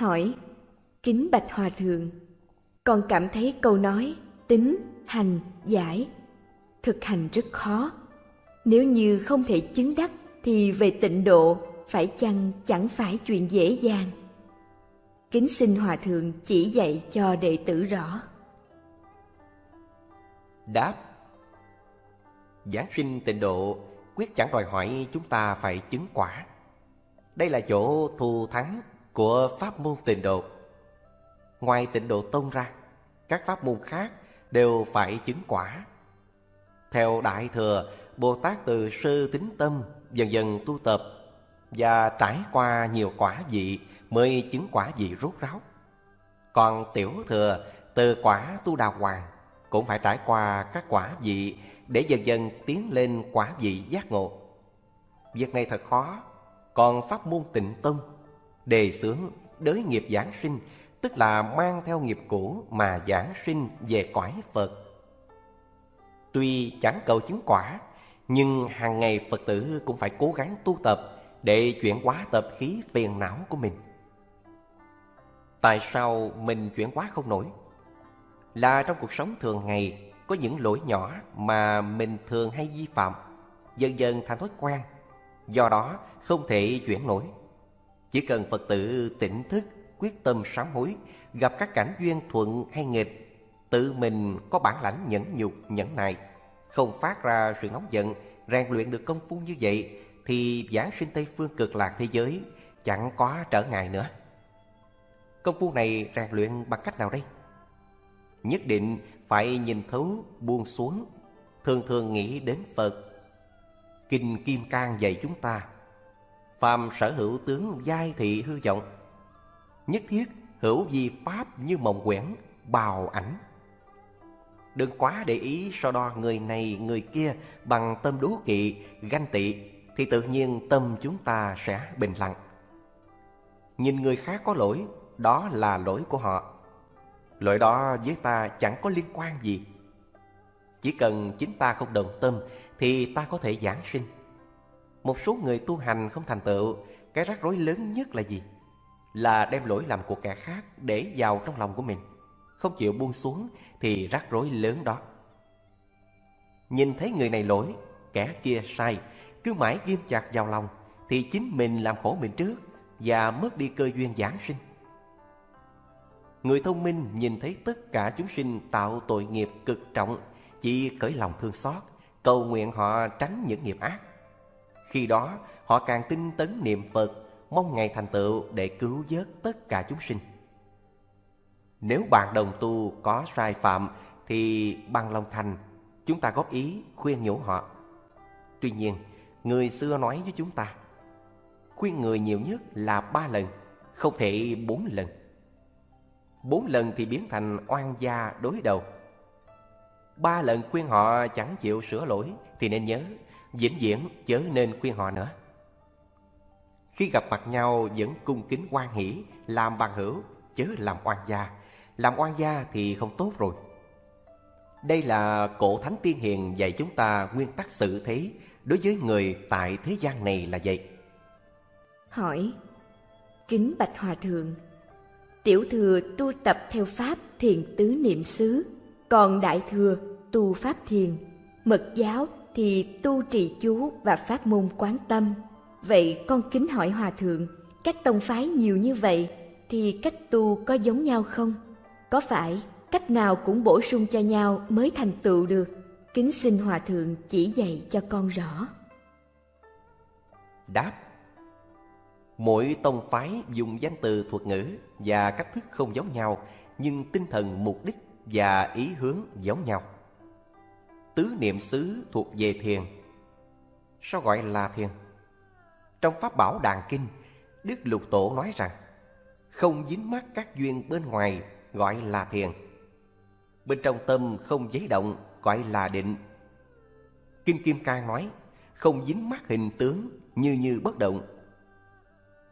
Hỏi Kính bạch hòa thượng, con cảm thấy câu nói tính, hành, giải. Thực hành rất khó. Nếu như không thể chứng đắc thì về tịnh độ phải chăng chẳng phải chuyện dễ dàng. Kính xin Hòa Thượng chỉ dạy cho đệ tử rõ. Đáp Giảng sinh tịnh độ quyết chẳng đòi hỏi chúng ta phải chứng quả. Đây là chỗ thù thắng của pháp môn tịnh độ. Ngoài tịnh độ tông ra, các pháp môn khác đều phải chứng quả. Theo Đại Thừa, Bồ Tát từ sơ tính tâm dần dần tu tập và trải qua nhiều quả vị mới chứng quả vị rốt ráo. Còn Tiểu Thừa từ quả tu đà hoàng cũng phải trải qua các quả vị để dần dần tiến lên quả vị giác ngộ. Việc này thật khó, còn pháp môn tịnh tông đề xướng đới nghiệp giảng sinh tức là mang theo nghiệp cũ mà giảng sinh về cõi Phật. Tuy chẳng cầu chứng quả, nhưng hàng ngày Phật tử cũng phải cố gắng tu tập để chuyển hóa tập khí phiền não của mình. Tại sao mình chuyển hóa không nổi? Là trong cuộc sống thường ngày có những lỗi nhỏ mà mình thường hay vi phạm, dần dần thành thói quen, do đó không thể chuyển nổi. Chỉ cần Phật tử tỉnh thức, quyết tâm sám hối, gặp các cảnh duyên thuận hay nghịch, tự mình có bản lãnh nhẫn nhục, nhẫn nại, không phát ra sự nóng giận, rèn luyện được công phu như vậy, thì giảng sinh Tây Phương cực lạc thế giới chẳng có trở ngại nữa. Công phu này rèn luyện bằng cách nào đây? Nhất định phải nhìn thấu buông xuống, thường thường nghĩ đến Phật. Kinh Kim Cang dạy chúng ta phàm sở hữu tướng giai thị hư vọng nhất thiết hữu vi pháp như mộng quyển bào ảnh. Đừng quá để ý so đo người này người kia bằng tâm đố kỵ ganh tị thì tự nhiên tâm chúng ta sẽ bình lặng. Nhìn người khác có lỗi đó là lỗi của họ. Lỗi đó với ta chẳng có liên quan gì. Chỉ cần chính ta không đồng tâm thì ta có thể giảng sinh. Một số người tu hành không thành tựu, cái rắc rối lớn nhất là gì? Là đem lỗi lầm của kẻ khác để vào trong lòng của mình. Không chịu buông xuống thì rắc rối lớn đó. Nhìn thấy người này lỗi, kẻ kia sai, cứ mãi ghim chặt vào lòng thì chính mình làm khổ mình trước và mất đi cơ duyên giảng sinh. Người thông minh nhìn thấy tất cả chúng sinh tạo tội nghiệp cực trọng, chỉ khởi lòng thương xót, cầu nguyện họ tránh những nghiệp ác. Khi đó họ càng tinh tấn niệm Phật Mong ngày thành tựu để cứu vớt tất cả chúng sinh. Nếu bạn đồng tu có sai phạm, Thì bằng lòng thành, Chúng ta góp ý khuyên nhủ họ. Tuy nhiên, Người xưa nói với chúng ta, Khuyên người nhiều nhất là ba lần, Không thể bốn lần. Bốn lần thì biến thành oan gia đối đầu. Ba lần khuyên họ chẳng chịu sửa lỗi Thì nên nhớ, vĩnh viễn chớ nên khuyên họ nữa. Khi gặp mặt nhau vẫn cung kính quan hỷ, làm bằng hữu, chứ làm oan gia. Làm oan gia thì không tốt rồi. Đây là cổ thánh tiên hiền dạy chúng ta nguyên tắc xử thế đối với người tại thế gian này là vậy. Hỏi Kính Bạch Hòa Thượng Tiểu thừa tu tập theo Pháp thiền tứ niệm xứ Còn Đại thừa tu Pháp thiền Mật giáo thì tu trì chú và pháp môn quán tâm. Vậy con kính hỏi Hòa Thượng, các tông phái nhiều như vậy thì cách tu có giống nhau không? Có phải cách nào cũng bổ sung cho nhau mới thành tựu được? Kính xin Hòa Thượng chỉ dạy cho con rõ. Đáp Mỗi tông phái dùng danh từ thuật ngữ và cách thức không giống nhau nhưng tinh thần mục đích và ý hướng giống nhau tứ niệm xứ thuộc về thiền. Sao gọi là thiền? Trong Pháp Bảo Đàn Kinh, Đức Lục Tổ nói rằng không dính mắc các duyên bên ngoài gọi là thiền. Bên trong tâm không giấy động gọi là định. Kinh Kim Cang nói không dính mắc hình tướng như như bất động.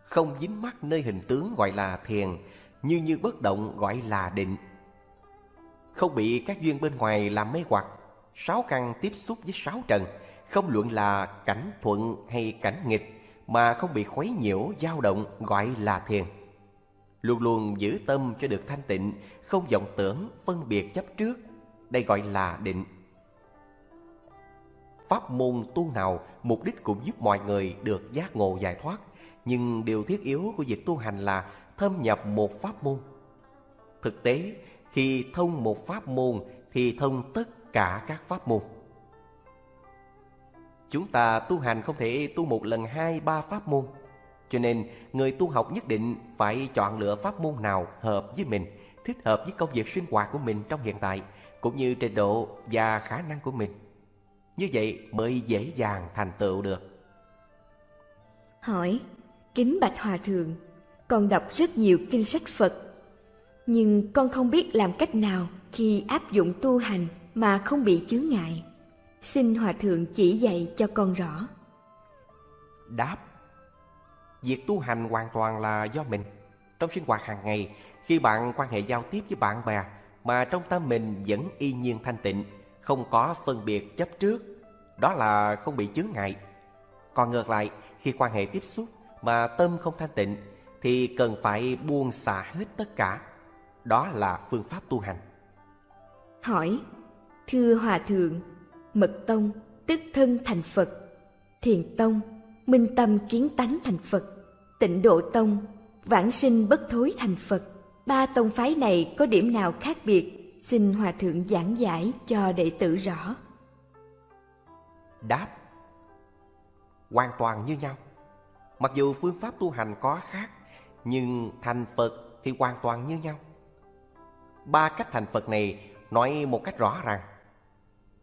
Không dính mắc nơi hình tướng gọi là thiền, như như bất động gọi là định. Không bị các duyên bên ngoài làm mê hoặc sáu căn tiếp xúc với sáu trần không luận là cảnh thuận hay cảnh nghịch mà không bị khuấy nhiễu dao động gọi là thiền luôn luôn giữ tâm cho được thanh tịnh không vọng tưởng phân biệt chấp trước Đây gọi là định. Pháp môn tu nào mục đích cũng giúp mọi người được giác ngộ giải thoát, nhưng điều thiết yếu của việc tu hành là thâm nhập một pháp môn. Thực tế, khi thông một pháp môn thì thông tất cả các pháp môn. Chúng ta tu hành không thể tu một lần hai ba pháp môn. Cho nên, người tu học nhất định phải chọn lựa pháp môn nào hợp với mình, thích hợp với công việc sinh hoạt của mình trong hiện tại, cũng như trình độ và khả năng của mình. Như vậy mới dễ dàng thành tựu được. Hỏi, kính bạch hòa thượng, con đọc rất nhiều kinh sách Phật, nhưng con không biết làm cách nào khi áp dụng tu hành mà không bị chướng ngại. Xin hòa thượng chỉ dạy cho con rõ. Đáp Việc tu hành hoàn toàn là do mình. Trong sinh hoạt hàng ngày, khi bạn quan hệ giao tiếp với bạn bè mà trong tâm mình vẫn y nhiên thanh tịnh, không có phân biệt chấp trước, đó là không bị chướng ngại. Còn ngược lại, khi quan hệ tiếp xúc mà tâm không thanh tịnh thì cần phải buông xả hết tất cả. Đó là phương pháp tu hành. Hỏi, thưa Hòa Thượng, Mật Tông tức thân thành Phật, Thiền Tông minh tâm kiến tánh thành Phật, Tịnh Độ Tông vãng sinh bất thối thành Phật. Ba tông phái này có điểm nào khác biệt? Xin Hòa Thượng giảng giải cho đệ tử rõ. Đáp Hoàn toàn như nhau Mặc dù phương pháp tu hành có khác Nhưng thành Phật thì hoàn toàn như nhau Ba cách thành Phật này nói một cách rõ ràng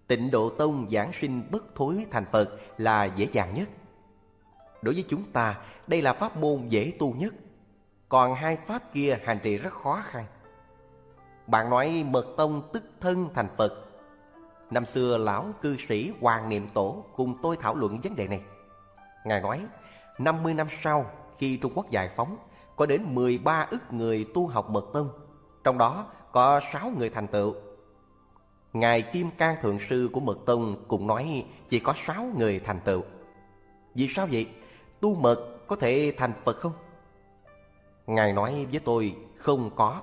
Tịnh độ tông giảng sinh bất thối thành Phật là dễ dàng nhất. Đối với chúng ta, đây là pháp môn dễ tu nhất. Còn hai pháp kia hành trì rất khó khăn. Bạn nói mật tông tức thân thành Phật. Năm xưa lão cư sĩ Hoàng Niệm Tổ cùng tôi thảo luận vấn đề này. Ngài nói 50 năm sau khi Trung Quốc giải phóng Có đến 13 ức người tu học mật tông. Trong đó có 6 người thành tựu Ngài Kim Cang Thượng Sư của Mật Tông cũng nói chỉ có 6 người thành tựu Vì sao vậy? Tu mật có thể thành Phật không? Ngài nói với tôi không có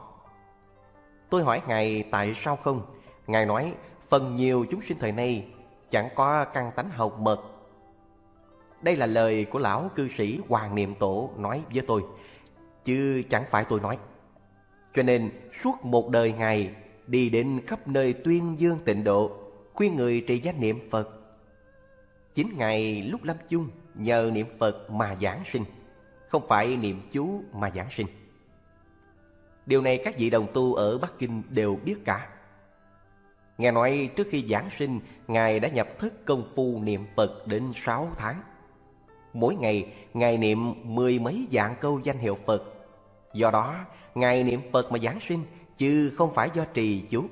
Tôi hỏi Ngài tại sao không? Ngài nói phần nhiều chúng sinh thời nay chẳng có căn tánh học mật đây là lời của lão cư sĩ Hoàng Niệm Tổ nói với tôi, chứ chẳng phải tôi nói. Cho nên suốt một đời Ngài đi đến khắp nơi tuyên dương tịnh độ, khuyên người trì danh niệm Phật. Chính ngày lúc lâm chung nhờ niệm Phật mà giảng sinh, không phải niệm chú mà giảng sinh. Điều này các vị đồng tu ở Bắc Kinh đều biết cả. Nghe nói trước khi giảng sinh, Ngài đã nhập thức công phu niệm Phật đến sáu tháng. Mỗi ngày, Ngài niệm mười mấy dạng câu danh hiệu Phật. Do đó, Ngài niệm Phật mà giáng sinh, chứ không phải do trì chú.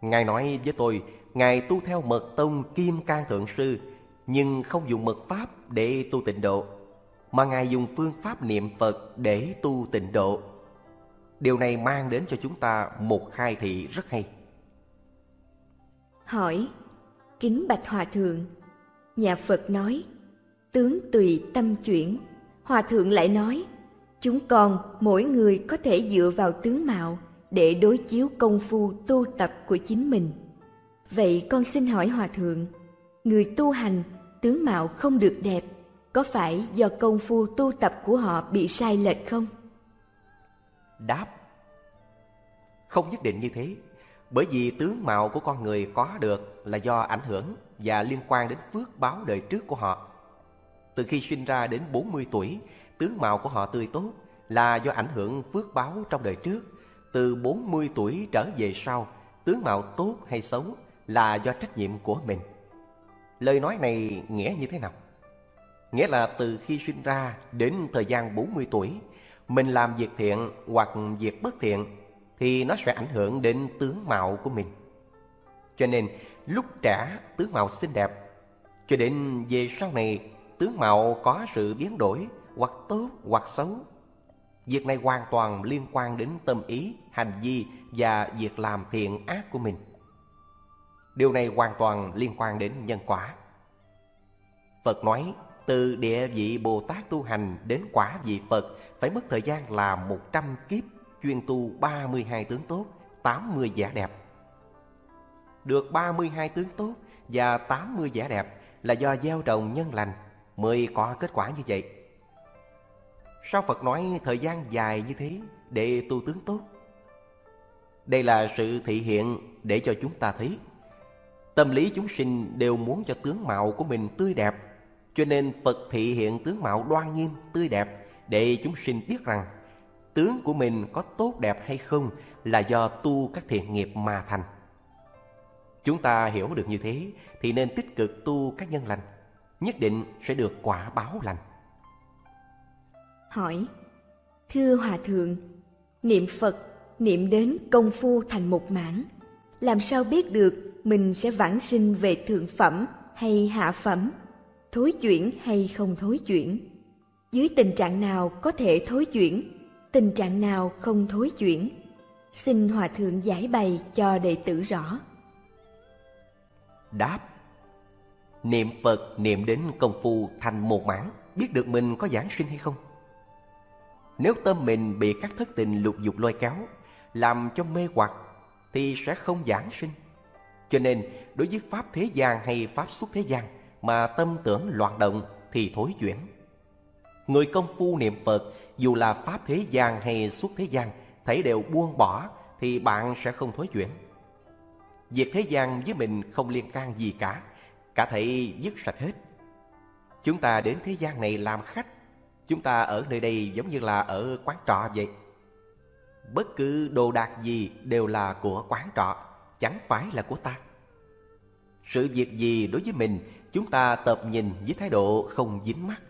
Ngài nói với tôi, Ngài tu theo mật tông Kim Cang Thượng Sư, nhưng không dùng mật pháp để tu tịnh độ, mà Ngài dùng phương pháp niệm Phật để tu tịnh độ. Điều này mang đến cho chúng ta một khai thị rất hay. Hỏi, kính bạch hòa thượng, nhà Phật nói, tướng tùy tâm chuyển. Hòa thượng lại nói, chúng con mỗi người có thể dựa vào tướng mạo để đối chiếu công phu tu tập của chính mình. Vậy con xin hỏi Hòa thượng, người tu hành tướng mạo không được đẹp, có phải do công phu tu tập của họ bị sai lệch không? Đáp Không nhất định như thế Bởi vì tướng mạo của con người có được là do ảnh hưởng và liên quan đến phước báo đời trước của họ từ khi sinh ra đến 40 tuổi, tướng mạo của họ tươi tốt là do ảnh hưởng phước báo trong đời trước. Từ 40 tuổi trở về sau, tướng mạo tốt hay xấu là do trách nhiệm của mình. Lời nói này nghĩa như thế nào? Nghĩa là từ khi sinh ra đến thời gian 40 tuổi, mình làm việc thiện hoặc việc bất thiện thì nó sẽ ảnh hưởng đến tướng mạo của mình. Cho nên lúc trẻ tướng mạo xinh đẹp, cho đến về sau này tướng mạo có sự biến đổi hoặc tốt hoặc xấu. Việc này hoàn toàn liên quan đến tâm ý, hành vi và việc làm thiện ác của mình. Điều này hoàn toàn liên quan đến nhân quả. Phật nói, từ địa vị Bồ Tát tu hành đến quả vị Phật phải mất thời gian là 100 kiếp chuyên tu 32 tướng tốt, 80 giả đẹp. được 32 tướng tốt và 80 giả đẹp là do gieo trồng nhân lành mới có kết quả như vậy. Sao Phật nói thời gian dài như thế để tu tướng tốt? Đây là sự thị hiện để cho chúng ta thấy. Tâm lý chúng sinh đều muốn cho tướng mạo của mình tươi đẹp Cho nên Phật thị hiện tướng mạo đoan nghiêm, tươi đẹp Để chúng sinh biết rằng Tướng của mình có tốt đẹp hay không Là do tu các thiện nghiệp mà thành. Chúng ta hiểu được như thế Thì nên tích cực tu các nhân lành Nhất định sẽ được quả báo lành. Hỏi, Thưa Hòa Thượng, Niệm Phật, niệm đến công phu thành một mãn làm sao biết được mình sẽ vãng sinh về thượng phẩm hay hạ phẩm, thối chuyển hay không thối chuyển? Dưới tình trạng nào có thể thối chuyển, tình trạng nào không thối chuyển? Xin hòa thượng giải bày cho đệ tử rõ. Đáp, niệm phật, niệm đến công phu thành một mãn biết được mình có giảng sinh hay không? Nếu tâm mình bị các thất tình lục dục lôi kéo làm cho mê hoặc thì sẽ không giảng sinh. Cho nên đối với pháp thế gian hay pháp xuất thế gian mà tâm tưởng loạn động thì thối chuyển. Người công phu niệm Phật dù là pháp thế gian hay xuất thế gian thấy đều buông bỏ thì bạn sẽ không thối chuyển. Việc thế gian với mình không liên can gì cả, cả thầy dứt sạch hết. Chúng ta đến thế gian này làm khách, chúng ta ở nơi đây giống như là ở quán trọ vậy. Bất cứ đồ đạc gì đều là của quán trọ, Chẳng phải là của ta. Sự việc gì đối với mình, Chúng ta tập nhìn với thái độ không dính mắt.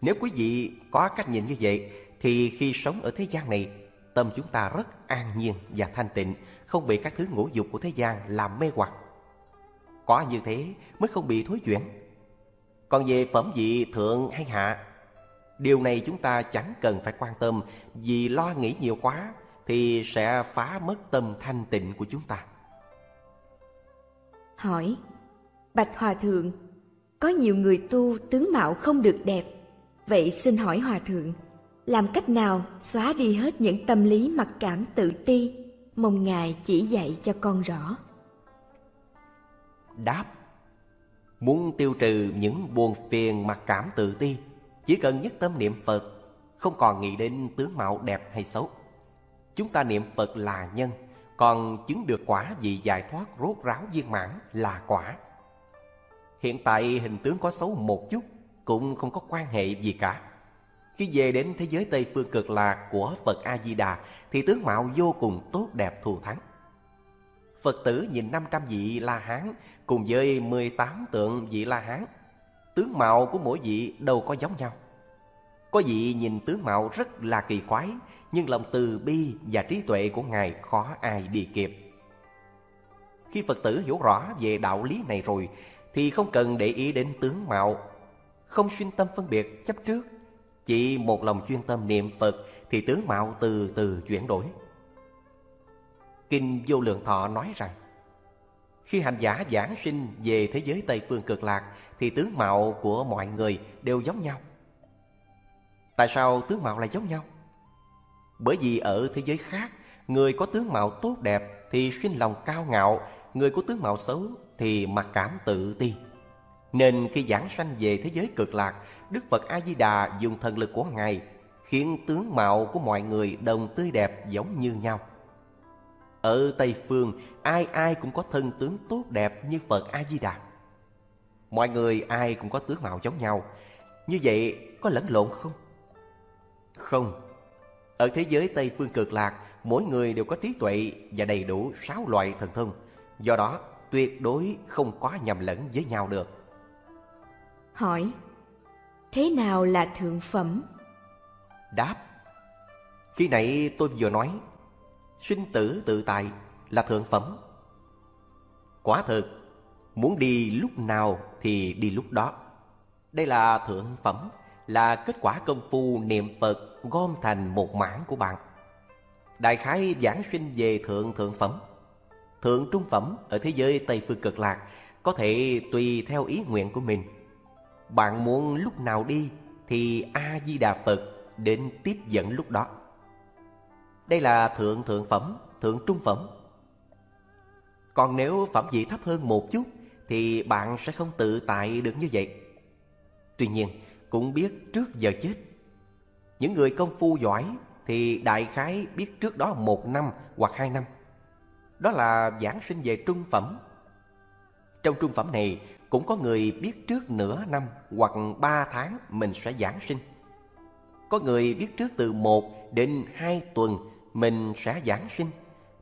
Nếu quý vị có cách nhìn như vậy, Thì khi sống ở thế gian này, Tâm chúng ta rất an nhiên và thanh tịnh, Không bị các thứ ngũ dục của thế gian làm mê hoặc. Có như thế mới không bị thối chuyển. Còn về phẩm vị thượng hay hạ Điều này chúng ta chẳng cần phải quan tâm Vì lo nghĩ nhiều quá thì sẽ phá mất tâm thanh tịnh của chúng ta. Hỏi, Bạch Hòa Thượng, có nhiều người tu tướng mạo không được đẹp. Vậy xin hỏi Hòa Thượng, làm cách nào xóa đi hết những tâm lý mặc cảm tự ti, mong Ngài chỉ dạy cho con rõ. Đáp Muốn tiêu trừ những buồn phiền mặc cảm tự ti, chỉ cần nhất tâm niệm Phật, không còn nghĩ đến tướng mạo đẹp hay xấu. Chúng ta niệm Phật là nhân Còn chứng được quả vì giải thoát rốt ráo viên mãn là quả. Hiện tại hình tướng có xấu một chút Cũng không có quan hệ gì cả. Khi về đến thế giới Tây Phương cực lạc của Phật A-di-đà Thì tướng mạo vô cùng tốt đẹp thù thắng. Phật tử nhìn 500 vị La Hán Cùng với 18 tượng vị La Hán. Tướng mạo của mỗi vị đâu có giống nhau Có vị nhìn tướng mạo rất là kỳ quái nhưng lòng từ bi và trí tuệ của Ngài khó ai đi kịp. Khi Phật tử hiểu rõ về đạo lý này rồi, thì không cần để ý đến tướng mạo, không sinh tâm phân biệt chấp trước. Chỉ một lòng chuyên tâm niệm Phật thì tướng mạo từ từ chuyển đổi. Kinh Vô Lượng Thọ nói rằng, khi hành giả giảng sinh về thế giới Tây Phương cực lạc thì tướng mạo của mọi người đều giống nhau. Tại sao tướng mạo lại giống nhau? Bởi vì ở thế giới khác, người có tướng mạo tốt đẹp thì sinh lòng cao ngạo, người có tướng mạo xấu thì mặc cảm tự ti. Nên khi giảng sanh về thế giới cực lạc, Đức Phật A-di-đà dùng thần lực của Ngài khiến tướng mạo của mọi người đồng tươi đẹp giống như nhau. Ở Tây Phương, ai ai cũng có thân tướng tốt đẹp như Phật A-di-đà. Mọi người ai cũng có tướng mạo giống nhau. Như vậy có lẫn lộn không? Không, ở thế giới Tây Phương cực lạc, mỗi người đều có trí tuệ và đầy đủ sáu loại thần thông. Do đó, tuyệt đối không có nhầm lẫn với nhau được. Hỏi, thế nào là thượng phẩm? Đáp, khi nãy tôi vừa nói, sinh tử tự tại là thượng phẩm. Quả thực, muốn đi lúc nào thì đi lúc đó. Đây là thượng phẩm là kết quả công phu niệm Phật gom thành một mảng của bạn. Đại khái giảng sinh về thượng thượng phẩm. Thượng trung phẩm ở thế giới Tây Phương cực lạc có thể tùy theo ý nguyện của mình. Bạn muốn lúc nào đi thì A-di-đà Phật đến tiếp dẫn lúc đó. Đây là thượng thượng phẩm, thượng trung phẩm. Còn nếu phẩm vị thấp hơn một chút thì bạn sẽ không tự tại được như vậy. Tuy nhiên, cũng biết trước giờ chết. Những người công phu giỏi thì đại khái biết trước đó một năm hoặc hai năm. Đó là giảng sinh về trung phẩm. Trong trung phẩm này cũng có người biết trước nửa năm hoặc ba tháng mình sẽ giảng sinh. Có người biết trước từ một đến hai tuần mình sẽ giảng sinh.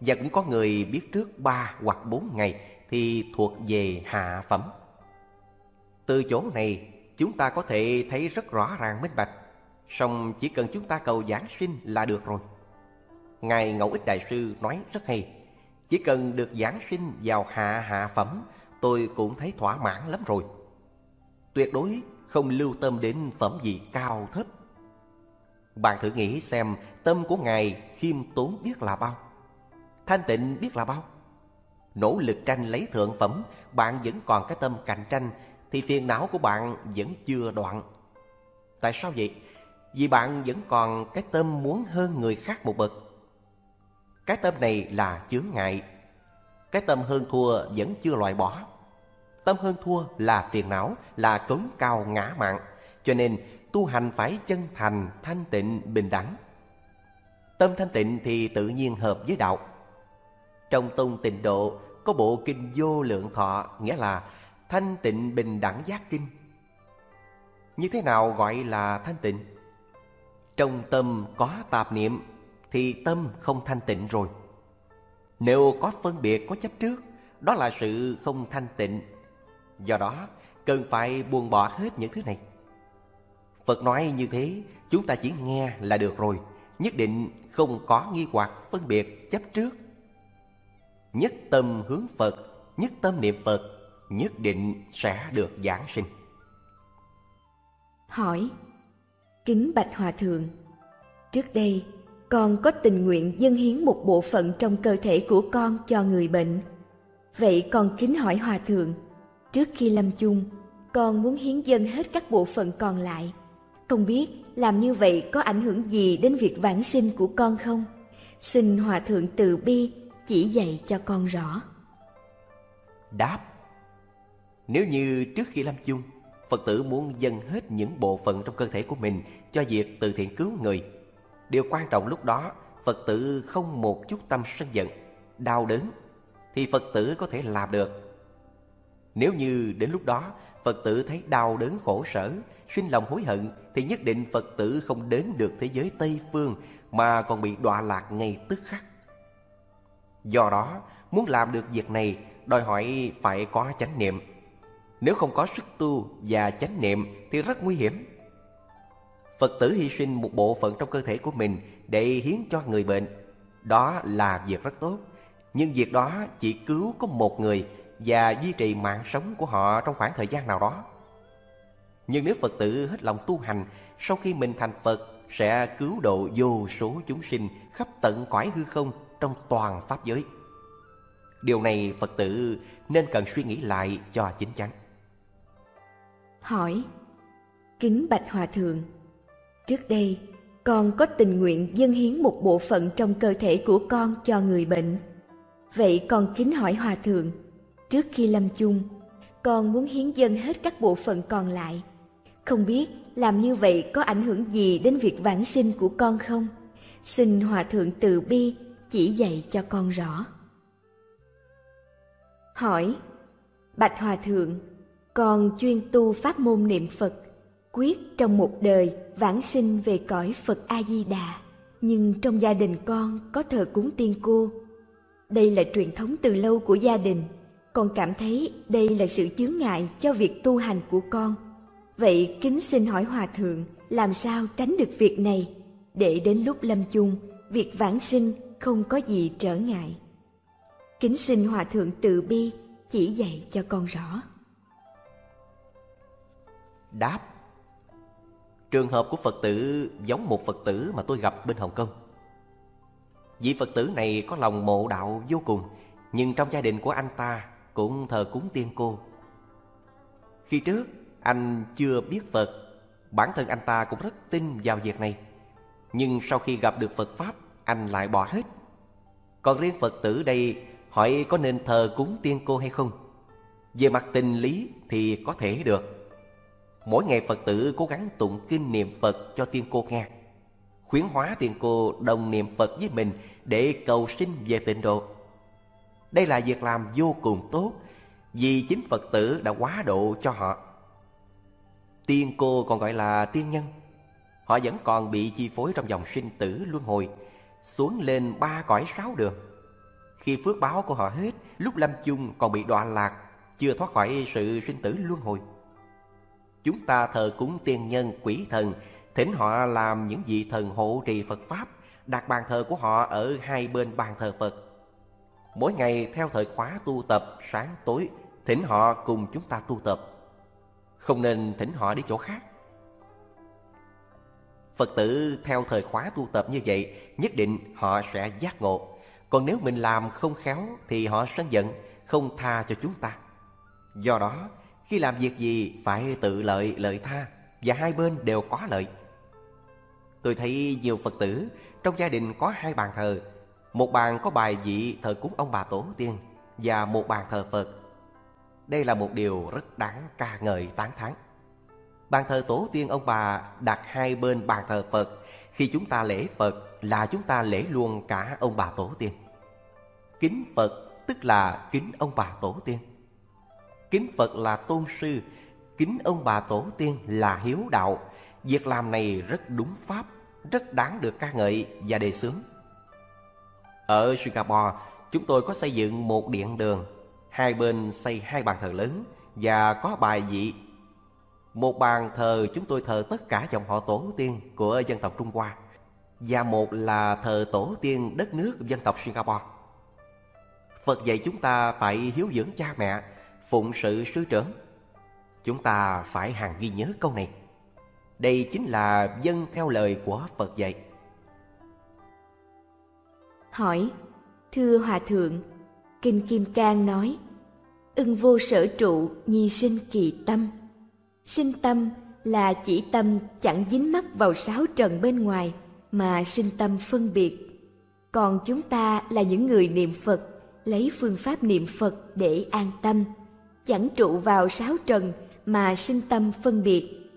Và cũng có người biết trước ba hoặc bốn ngày thì thuộc về hạ phẩm. Từ chỗ này chúng ta có thể thấy rất rõ ràng minh bạch. Song chỉ cần chúng ta cầu giảng sinh là được rồi. Ngài Ngẫu Ích Đại Sư nói rất hay. Chỉ cần được giảng sinh vào hạ hạ phẩm, tôi cũng thấy thỏa mãn lắm rồi. Tuyệt đối không lưu tâm đến phẩm gì cao thấp. Bạn thử nghĩ xem tâm của Ngài khiêm tốn biết là bao, thanh tịnh biết là bao. Nỗ lực tranh lấy thượng phẩm, bạn vẫn còn cái tâm cạnh tranh, thì phiền não của bạn vẫn chưa đoạn. Tại sao vậy? Vì bạn vẫn còn cái tâm muốn hơn người khác một bậc. Cái tâm này là chướng ngại. Cái tâm hơn thua vẫn chưa loại bỏ. Tâm hơn thua là phiền não, là cống cao ngã mạng. Cho nên tu hành phải chân thành, thanh tịnh, bình đẳng. Tâm thanh tịnh thì tự nhiên hợp với đạo. Trong tông tịnh độ có bộ kinh vô lượng thọ, nghĩa là thanh tịnh bình đẳng giác kinh. Như thế nào gọi là thanh tịnh? Trong tâm có tạp niệm thì tâm không thanh tịnh rồi. Nếu có phân biệt, có chấp trước, đó là sự không thanh tịnh. Do đó, cần phải buông bỏ hết những thứ này. Phật nói như thế, chúng ta chỉ nghe là được rồi, nhất định không có nghi hoặc phân biệt chấp trước. Nhất tâm hướng Phật, nhất tâm niệm Phật, nhất định sẽ được giảng sinh. Hỏi Kính Bạch Hòa Thượng Trước đây, con có tình nguyện dâng hiến một bộ phận trong cơ thể của con cho người bệnh. Vậy con kính hỏi Hòa Thượng, trước khi lâm chung, con muốn hiến dâng hết các bộ phận còn lại. Không biết làm như vậy có ảnh hưởng gì đến việc vãng sinh của con không? Xin Hòa Thượng từ bi chỉ dạy cho con rõ. Đáp Nếu như trước khi lâm chung, Phật tử muốn dâng hết những bộ phận trong cơ thể của mình cho việc từ thiện cứu người. Điều quan trọng lúc đó, Phật tử không một chút tâm sân giận, đau đớn, thì Phật tử có thể làm được. Nếu như đến lúc đó Phật tử thấy đau đớn khổ sở, sinh lòng hối hận, thì nhất định Phật tử không đến được thế giới Tây Phương mà còn bị đọa lạc ngay tức khắc. Do đó, muốn làm được việc này đòi hỏi phải có chánh niệm. Nếu không có sức tu và chánh niệm thì rất nguy hiểm. Phật tử hy sinh một bộ phận trong cơ thể của mình để hiến cho người bệnh. Đó là việc rất tốt. Nhưng việc đó chỉ cứu có một người và duy trì mạng sống của họ trong khoảng thời gian nào đó. Nhưng nếu Phật tử hết lòng tu hành, sau khi mình thành Phật sẽ cứu độ vô số chúng sinh khắp tận cõi hư không trong toàn Pháp giới. Điều này Phật tử nên cần suy nghĩ lại cho chính chắn. Hỏi Kính Bạch Hòa Thượng Trước đây, con có tình nguyện dâng hiến một bộ phận trong cơ thể của con cho người bệnh. Vậy con kính hỏi Hòa Thượng, trước khi lâm chung, con muốn hiến dâng hết các bộ phận còn lại. Không biết làm như vậy có ảnh hưởng gì đến việc vãng sinh của con không? Xin Hòa Thượng từ bi chỉ dạy cho con rõ. Hỏi Bạch Hòa Thượng, con chuyên tu pháp môn niệm Phật, quyết trong một đời vãng sinh về cõi Phật A-di-đà, nhưng trong gia đình con có thờ cúng tiên cô. Đây là truyền thống từ lâu của gia đình, con cảm thấy đây là sự chướng ngại cho việc tu hành của con. Vậy kính xin hỏi Hòa Thượng làm sao tránh được việc này, để đến lúc lâm chung, việc vãng sinh không có gì trở ngại. Kính xin Hòa Thượng từ bi chỉ dạy cho con rõ. Đáp Trường hợp của Phật tử giống một Phật tử mà tôi gặp bên Hồng Kông. Vị Phật tử này có lòng mộ đạo vô cùng, nhưng trong gia đình của anh ta cũng thờ cúng tiên cô. Khi trước, anh chưa biết Phật, bản thân anh ta cũng rất tin vào việc này. Nhưng sau khi gặp được Phật Pháp, anh lại bỏ hết. Còn riêng Phật tử đây hỏi có nên thờ cúng tiên cô hay không. Về mặt tình lý thì có thể được. Mỗi ngày Phật tử cố gắng tụng kinh niệm Phật cho tiên cô nghe. Khuyến hóa tiên cô đồng niệm Phật với mình để cầu sinh về tịnh độ. Đây là việc làm vô cùng tốt vì chính Phật tử đã quá độ cho họ. Tiên cô còn gọi là tiên nhân. Họ vẫn còn bị chi phối trong dòng sinh tử luân hồi, xuống lên ba cõi sáu đường. Khi phước báo của họ hết, lúc lâm chung còn bị đọa lạc, chưa thoát khỏi sự sinh tử luân hồi. Chúng ta thờ cúng tiên nhân, quỷ thần, thỉnh họ làm những vị thần hộ trì Phật Pháp, đặt bàn thờ của họ ở hai bên bàn thờ Phật. Mỗi ngày theo thời khóa tu tập sáng tối, thỉnh họ cùng chúng ta tu tập. Không nên thỉnh họ đi chỗ khác. Phật tử theo thời khóa tu tập như vậy, nhất định họ sẽ giác ngộ. Còn nếu mình làm không khéo thì họ sân giận, không tha cho chúng ta. Do đó, khi làm việc gì phải tự lợi lợi tha và hai bên đều có lợi. Tôi thấy nhiều Phật tử trong gia đình có hai bàn thờ, một bàn có bài vị thờ cúng ông bà tổ tiên và một bàn thờ Phật. Đây là một điều rất đáng ca ngợi tán thán. Bàn thờ tổ tiên ông bà đặt hai bên bàn thờ Phật. Khi chúng ta lễ Phật là chúng ta lễ luôn cả ông bà tổ tiên. Kính Phật tức là kính ông bà tổ tiên. Kính Phật là tôn sư, kính ông bà tổ tiên là hiếu đạo. Việc làm này rất đúng pháp, rất đáng được ca ngợi và đề xướng. Ở Singapore, chúng tôi có xây dựng một điện đường, hai bên xây hai bàn thờ lớn và có bài vị một bàn thờ chúng tôi thờ tất cả dòng họ tổ tiên của dân tộc Trung Hoa. Và một là thờ tổ tiên đất nước dân tộc Singapore. Phật dạy chúng ta phải hiếu dưỡng cha mẹ, phụng sự sư trưởng. Chúng ta phải hàng ghi nhớ câu này. Đây chính là dân theo lời của Phật dạy. Hỏi Thưa Hòa Thượng Kinh Kim Cang nói Ưng vô sở trụ nhi sinh kỳ tâm. Sinh tâm là chỉ tâm chẳng dính mắc vào sáu trần bên ngoài mà sinh tâm phân biệt. Còn chúng ta là những người niệm Phật, lấy phương pháp niệm Phật để an tâm, chẳng trụ vào sáu trần mà sinh tâm phân biệt.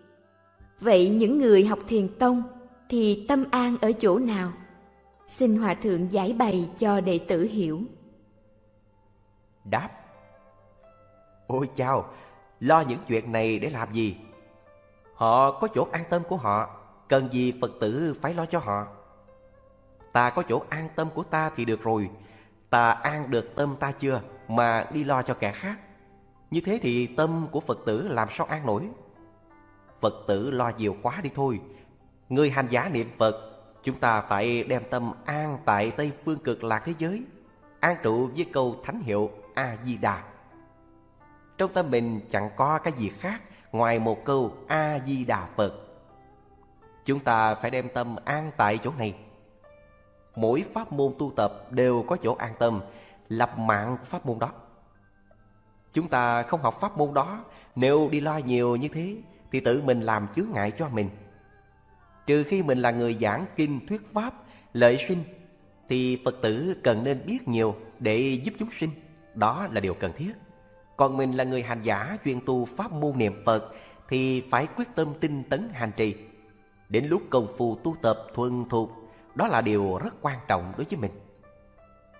Vậy những người học thiền tông thì tâm an ở chỗ nào? Xin Hòa Thượng giải bày cho đệ tử hiểu. Đáp Ôi chao. Lo những chuyện này để làm gì? Họ có chỗ an tâm của họ, cần gì Phật tử phải lo cho họ? Ta có chỗ an tâm của ta thì được rồi, ta an được tâm ta chưa mà đi lo cho kẻ khác. Như thế thì tâm của Phật tử làm sao an nổi? Phật tử lo nhiều quá đi thôi. Người hành giả niệm Phật, chúng ta phải đem tâm an tại Tây Phương cực lạc thế giới, an trụ với câu thánh hiệu A-di-đà. Trong tâm mình chẳng có cái gì khác ngoài một câu A-di-đà Phật. Chúng ta phải đem tâm an tại chỗ này. Mỗi pháp môn tu tập đều có chỗ an tâm, lập mạng pháp môn đó. Chúng ta không học pháp môn đó, nếu đi lo nhiều như thế thì tự mình làm chướng ngại cho mình. Trừ khi mình là người giảng kinh thuyết pháp, lợi sinh, thì Phật tử cần nên biết nhiều để giúp chúng sinh. Đó là điều cần thiết. Còn mình là người hành giả, chuyên tu pháp môn niệm Phật, Thì phải quyết tâm tinh tấn hành trì. Đến lúc công phu tu tập thuần thục, Đó là điều rất quan trọng đối với mình.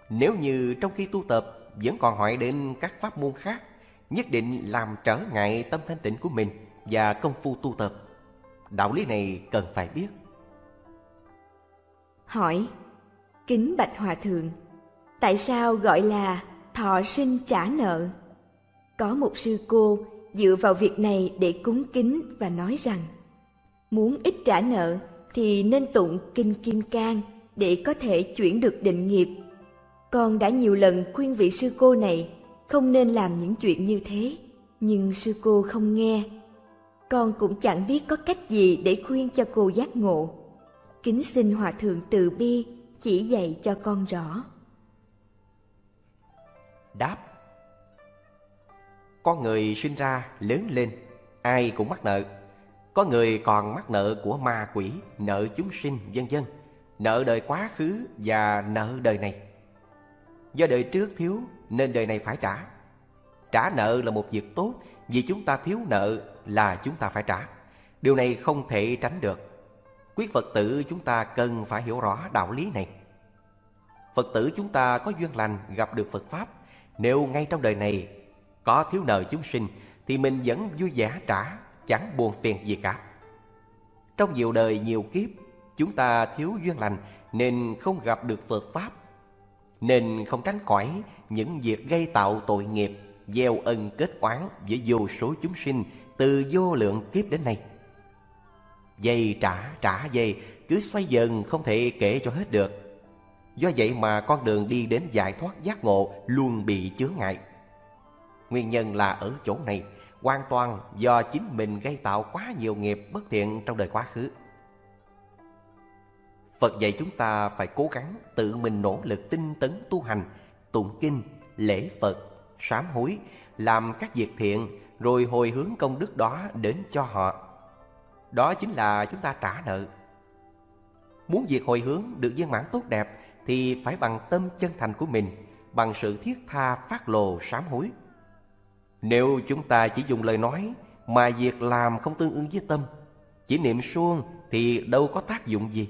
Nếu như trong khi tu tập, Vẫn còn hỏi đến các pháp môn khác, Nhất định làm trở ngại tâm thanh tịnh của mình Và công phu tu tập. Đạo lý này cần phải biết. Hỏi, Kính Bạch Hòa Thượng, Tại sao gọi là thọ sinh trả nợ? Có một sư cô dựa vào việc này để cúng kính và nói rằng muốn ít trả nợ thì nên tụng kinh kim cang để có thể chuyển được định nghiệp. Con đã nhiều lần khuyên vị sư cô này không nên làm những chuyện như thế, nhưng sư cô không nghe. Con cũng chẳng biết có cách gì để khuyên cho cô giác ngộ. Kính xin Hòa Thượng từ bi chỉ dạy cho con rõ. Đáp con người sinh ra lớn lên, Ai cũng mắc nợ Có người còn mắc nợ của ma quỷ, Nợ chúng sinh, vân vân Nợ đời quá khứ và nợ đời này Do đời trước thiếu nên đời này phải trả. Trả nợ là một việc tốt, vì chúng ta thiếu nợ là chúng ta phải trả. Điều này không thể tránh được. Quý Phật tử chúng ta cần phải hiểu rõ đạo lý này. Phật tử chúng ta có duyên lành gặp được Phật Pháp. Nếu ngay trong đời này có thiếu nợ chúng sinh thì mình vẫn vui vẻ trả, chẳng buồn phiền gì cả. Trong nhiều đời nhiều kiếp, chúng ta thiếu duyên lành nên không gặp được Phật Pháp. Nên không tránh khỏi những việc gây tạo tội nghiệp, gieo ân kết oán với vô số chúng sinh từ vô lượng kiếp đến nay. Dây trả trả dây cứ xoay dần không thể kể cho hết được. Do vậy mà con đường đi đến giải thoát giác ngộ luôn bị chướng ngại. Nguyên nhân là ở chỗ này, hoàn toàn do chính mình gây tạo quá nhiều nghiệp bất thiện trong đời quá khứ. Phật dạy chúng ta phải cố gắng tự mình nỗ lực tinh tấn tu hành, tụng kinh, lễ Phật, sám hối, làm các việc thiện rồi hồi hướng công đức đó đến cho họ. Đó chính là chúng ta trả nợ. Muốn việc hồi hướng được viên mãn tốt đẹp thì phải bằng tâm chân thành của mình, bằng sự thiết tha phát lồ sám hối. Nếu chúng ta chỉ dùng lời nói mà việc làm không tương ứng với tâm, chỉ niệm suông thì đâu có tác dụng gì.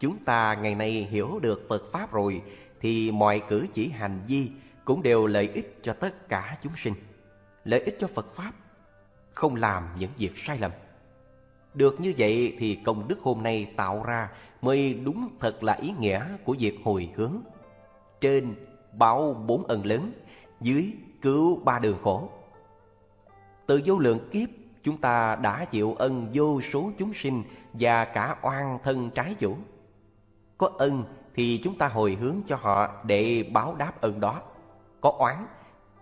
Chúng ta ngày nay hiểu được Phật Pháp rồi thì mọi cử chỉ hành vi cũng đều lợi ích cho tất cả chúng sinh. Lợi ích cho Phật Pháp, không làm những việc sai lầm. Được như vậy thì công đức hôm nay tạo ra mới đúng thật là ý nghĩa của việc hồi hướng. Trên báo bốn ân lớn, dưới cứu ba đường khổ. Từ vô lượng kiếp, chúng ta đã chịu ân vô số chúng sinh và cả oan thân trái chủ. Có ân thì chúng ta hồi hướng cho họ để báo đáp ân đó. Có oán,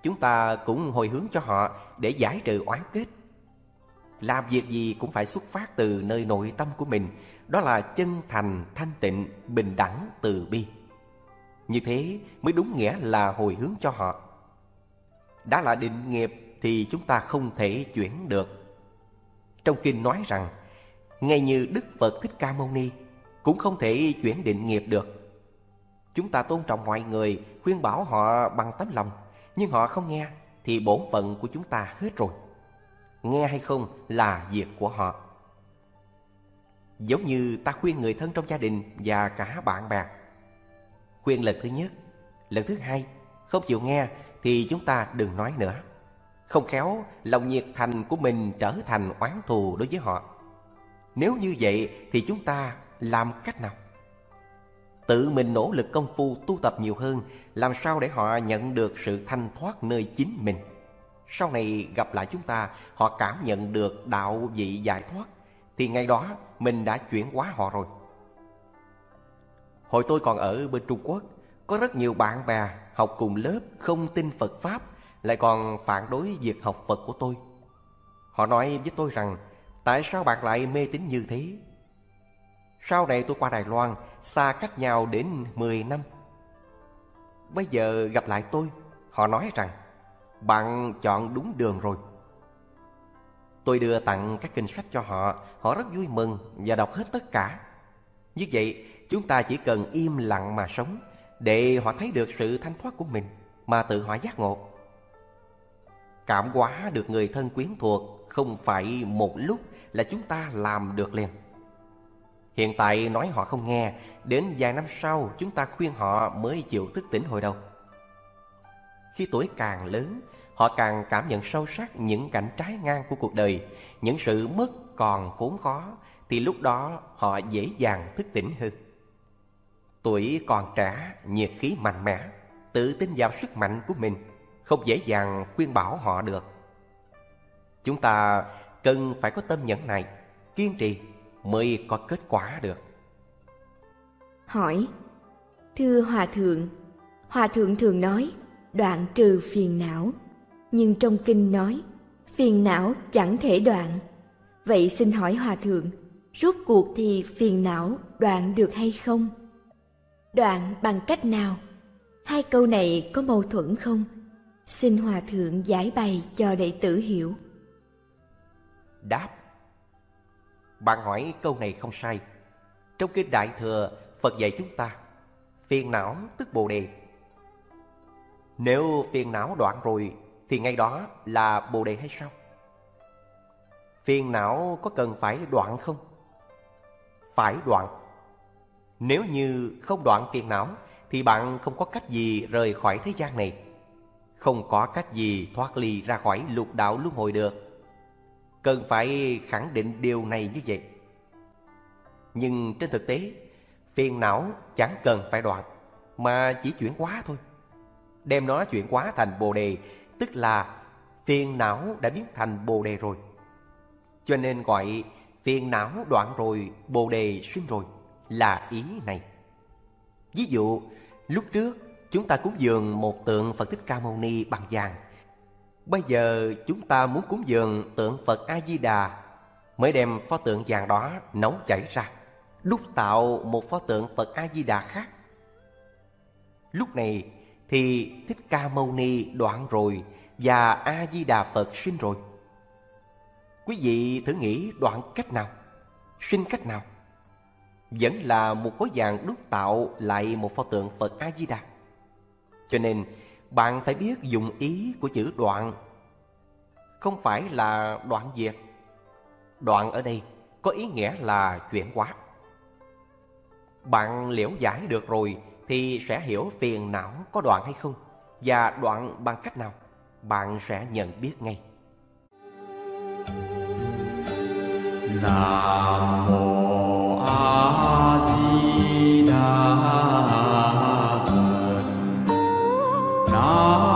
chúng ta cũng hồi hướng cho họ để giải trừ oán kết. Làm việc gì cũng phải xuất phát từ nơi nội tâm của mình, đó là chân thành, thanh tịnh, bình đẳng, từ bi. Như thế mới đúng nghĩa là hồi hướng cho họ. Đã là định nghiệp thì chúng ta không thể chuyển được. Trong kinh nói rằng, ngay như Đức Phật Thích Ca Mâu Ni cũng không thể chuyển định nghiệp được. Chúng ta tôn trọng mọi người, khuyên bảo họ bằng tấm lòng, nhưng họ không nghe thì bổn phận của chúng ta hết rồi. Nghe hay không là việc của họ. Giống như ta khuyên người thân trong gia đình và cả bạn bè. Khuyên lần thứ nhất, lần thứ hai, không chịu nghe thì chúng ta đừng nói nữa. Không khéo, lòng nhiệt thành của mình trở thành oán thù đối với họ. Nếu như vậy thì chúng ta làm cách nào? Tự mình nỗ lực công phu tu tập nhiều hơn, làm sao để họ nhận được sự thanh thoát nơi chính mình. Sau này gặp lại chúng ta, họ cảm nhận được đạo vị giải thoát, thì ngày đó mình đã chuyển hóa họ rồi. Hồi tôi còn ở bên Trung Quốc, có rất nhiều bạn bè học cùng lớp không tin Phật Pháp, lại còn phản đối việc học Phật của tôi. Họ nói với tôi rằng, tại sao bạn lại mê tín như thế? Sau này tôi qua Đài Loan, xa cách nhau đến 10 năm. Bây giờ gặp lại tôi, họ nói rằng, bạn chọn đúng đường rồi. Tôi đưa tặng các kinh sách cho họ, họ rất vui mừng và đọc hết tất cả. Như vậy, chúng ta chỉ cần im lặng mà sống để họ thấy được sự thanh thoát của mình mà tự họ giác ngộ. Cảm hóa được người thân quyến thuộc không phải một lúc là chúng ta làm được liền. Hiện tại nói họ không nghe, đến vài năm sau chúng ta khuyên họ mới chịu thức tỉnh hồi đầu. Khi tuổi càng lớn, họ càng cảm nhận sâu sắc những cảnh trái ngang của cuộc đời, những sự mất còn khốn khó, thì lúc đó họ dễ dàng thức tỉnh hơn. Tuổi còn trẻ, nhiệt khí mạnh mẽ, tự tin vào sức mạnh của mình, không dễ dàng khuyên bảo họ được. Chúng ta cần phải có tâm nhẫn này kiên trì mới có kết quả được. Hỏi, thưa Hòa Thượng, Hòa Thượng thường nói đoạn trừ phiền não, nhưng trong kinh nói phiền não chẳng thể đoạn. Vậy xin hỏi Hòa Thượng, rốt cuộc thì phiền não đoạn được hay không? Đoạn bằng cách nào? Hai câu này có mâu thuẫn không? Xin Hòa Thượng giải bày cho đệ tử hiểu. Đáp Bạn hỏi câu này không sai. Trong kinh Đại Thừa, Phật dạy chúng ta Phiền não tức Bồ Đề. Nếu phiền não đoạn rồi thì ngay đó là Bồ Đề hay sao? Phiền não có cần phải đoạn không? Phải đoạn. Nếu như không đoạn phiền não thì bạn không có cách gì rời khỏi thế gian này. Không có cách gì thoát ly ra khỏi lục đạo luân hồi được. Cần phải khẳng định điều này như vậy. Nhưng trên thực tế, phiền não chẳng cần phải đoạn, mà chỉ chuyển hóa thôi. Đem nó chuyển hóa thành bồ đề, tức là phiền não đã biến thành bồ đề rồi. Cho nên gọi phiền não đoạn rồi, bồ đề sinh rồi, là ý này. Ví dụ, lúc trước chúng ta cúng dường một tượng Phật Thích Ca Mâu Ni bằng vàng. Bây giờ chúng ta muốn cúng dường tượng Phật A Di Đà, mới đem pho tượng vàng đó nấu chảy ra, đúc tạo một pho tượng Phật A Di Đà khác. Lúc này thì Thích Ca Mâu Ni đoạn rồi và A Di Đà Phật sinh rồi. Quý vị thử nghĩ đoạn cách nào, sinh cách nào? Vẫn là một khối vàng đúc tạo lại một pho tượng Phật A Di Đà. Cho nên, bạn phải biết dùng ý của chữ đoạn. Không phải là đoạn diệt Đoạn ở đây có ý nghĩa là chuyển hóa. Bạn liễu giải được rồi thì sẽ hiểu phiền não có đoạn hay không Và đoạn bằng cách nào Bạn sẽ nhận biết ngay. Nam Mô Di Đà Kính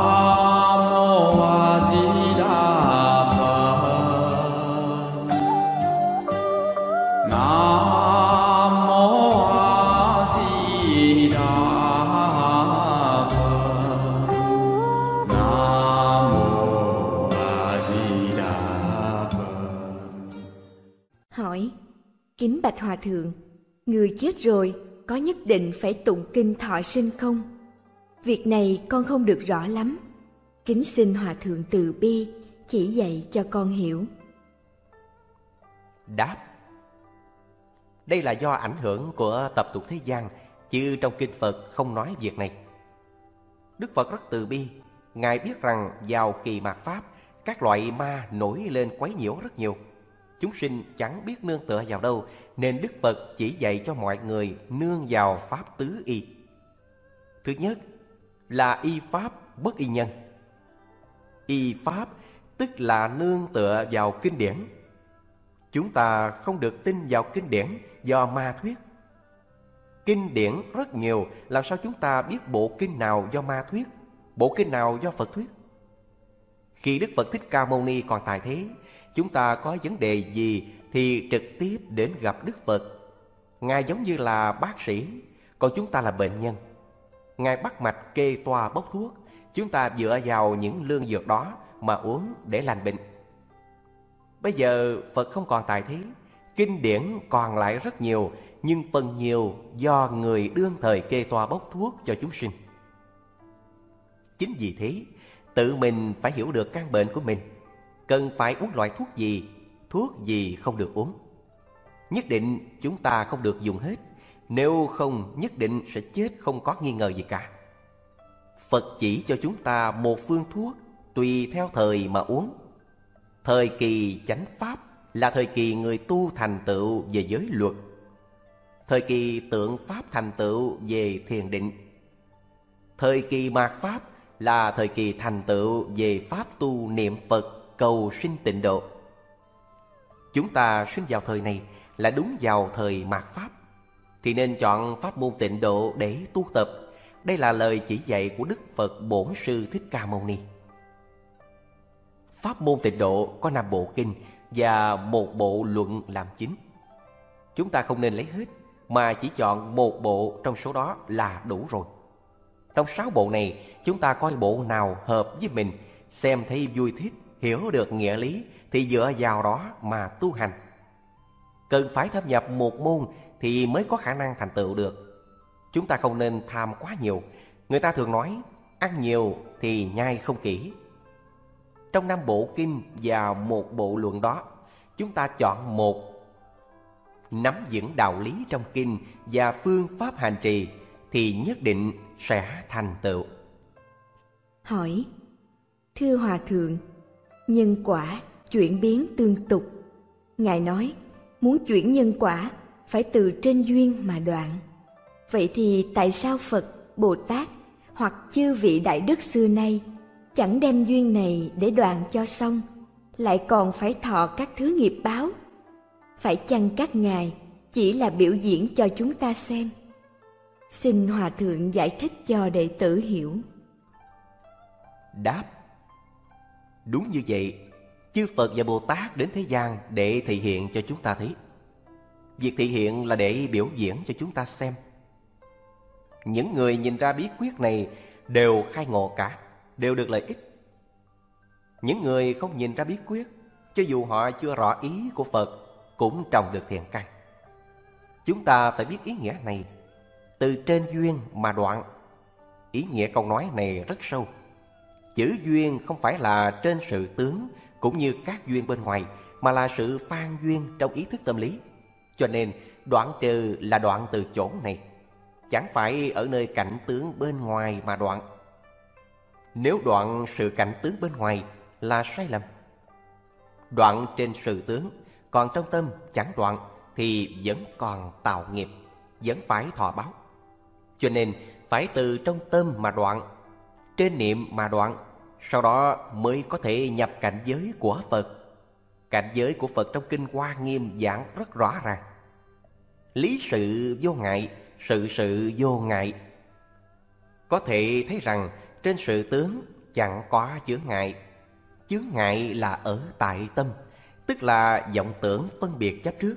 Bạch Hòa Thượng, người chết rồi có nhất định phải tụng kinh thọ sinh không? Việc này con không được rõ lắm. Kính xin Hòa Thượng từ bi chỉ dạy cho con hiểu. Đáp Đây là do ảnh hưởng của tập tục thế gian, chứ trong kinh Phật không nói việc này. Đức Phật rất từ bi, Ngài biết rằng vào kỳ mạt Pháp, các loại ma nổi lên quấy nhiễu rất nhiều Chúng sinh chẳng biết nương tựa vào đâu nên Đức Phật chỉ dạy cho mọi người nương vào Pháp tứ y. Thứ nhất là y Pháp bất y nhân. Y Pháp tức là nương tựa vào kinh điển. Chúng ta không được tin vào kinh điển do ma thuyết. Kinh điển rất nhiều, Làm sao chúng ta biết bộ kinh nào do ma thuyết, Bộ kinh nào do Phật thuyết? Khi Đức Phật Thích Ca Mâu Ni còn tại thế, Chúng ta có vấn đề gì thì trực tiếp đến gặp Đức Phật. Ngài giống như là bác sĩ, còn chúng ta là bệnh nhân. Ngài bắt mạch kê toa bốc thuốc, chúng ta dựa vào những lương dược đó mà uống để lành bệnh. Bây giờ Phật không còn tại thế, kinh điển còn lại rất nhiều, nhưng phần nhiều do người đương thời kê toa bốc thuốc cho chúng sinh. Chính vì thế, tự mình phải hiểu được căn bệnh của mình cần phải uống loại thuốc gì, thuốc gì không được uống. Nhất định chúng ta không được dùng hết, nếu không nhất định sẽ chết không có nghi ngờ gì cả. Phật chỉ cho chúng ta một phương thuốc tùy theo thời mà uống. Thời kỳ chánh pháp là thời kỳ người tu thành tựu về giới luật. Thời kỳ tượng pháp thành tựu về thiền định. Thời kỳ mạt pháp là thời kỳ thành tựu về pháp tu niệm Phật cầu sinh tịnh độ. Chúng ta sinh vào thời này là đúng vào thời mạt Pháp, thì nên chọn pháp môn tịnh độ để tu tập. Đây là lời chỉ dạy của Đức Phật Bổn Sư Thích Ca Mâu Ni. Pháp môn tịnh độ có năm bộ kinh và một bộ luận làm chính. Chúng ta không nên lấy hết, mà chỉ chọn một bộ trong số đó là đủ rồi. Trong sáu bộ này, chúng ta coi bộ nào hợp với mình, xem thấy vui thích hiểu được nghĩa lý thì dựa vào đó mà tu hành. Cần phải thâm nhập một môn thì mới có khả năng thành tựu được. Chúng ta không nên tham quá nhiều. Người ta thường nói, ăn nhiều thì nhai không kỹ. Trong năm bộ kinh và một bộ luận đó, chúng ta chọn một nắm vững đạo lý trong kinh và phương pháp hành trì thì nhất định sẽ thành tựu. Hỏi Thưa Hòa Thượng, nhân quả chuyển biến tương tục. Ngài nói, muốn chuyển nhân quả phải từ trên duyên mà đoạn. Vậy thì tại sao Phật, Bồ Tát hoặc chư vị đại đức xưa nay chẳng đem duyên này để đoạn cho xong, lại còn phải thọ các thứ nghiệp báo? Phải chăng các ngài chỉ là biểu diễn cho chúng ta xem? Xin Hòa Thượng giải thích cho đệ tử hiểu. Đáp Đúng như vậy, chư Phật và Bồ Tát đến thế gian để thị hiện cho chúng ta thấy. Việc thị hiện là để biểu diễn cho chúng ta xem. Những người nhìn ra bí quyết này đều khai ngộ cả, đều được lợi ích. Những người không nhìn ra bí quyết, cho dù họ chưa rõ ý của Phật, cũng trồng được thiện căn. Chúng ta phải biết ý nghĩa này, từ trên duyên mà đoạn. Ý nghĩa câu nói này rất sâu. Chữ duyên không phải là trên sự tướng cũng như các duyên bên ngoài, mà là sự phan duyên trong ý thức tâm lý. Cho nên đoạn trừ là đoạn từ chỗ này, chẳng phải ở nơi cảnh tướng bên ngoài mà đoạn. Nếu đoạn sự cảnh tướng bên ngoài là sai lầm. Đoạn trên sự tướng, còn trong tâm chẳng đoạn thì vẫn còn tạo nghiệp, vẫn phải thọ báo. Cho nên phải từ trong tâm mà đoạn, trên niệm mà đoạn, sau đó mới có thể nhập cảnh giới của Phật. Cảnh giới của Phật trong Kinh Hoa Nghiêm giảng rất rõ ràng. Lý sự vô ngại, sự sự vô ngại. Có thể thấy rằng trên sự tướng chẳng có chướng ngại. Chướng ngại là ở tại tâm, tức là vọng tưởng phân biệt chấp trước.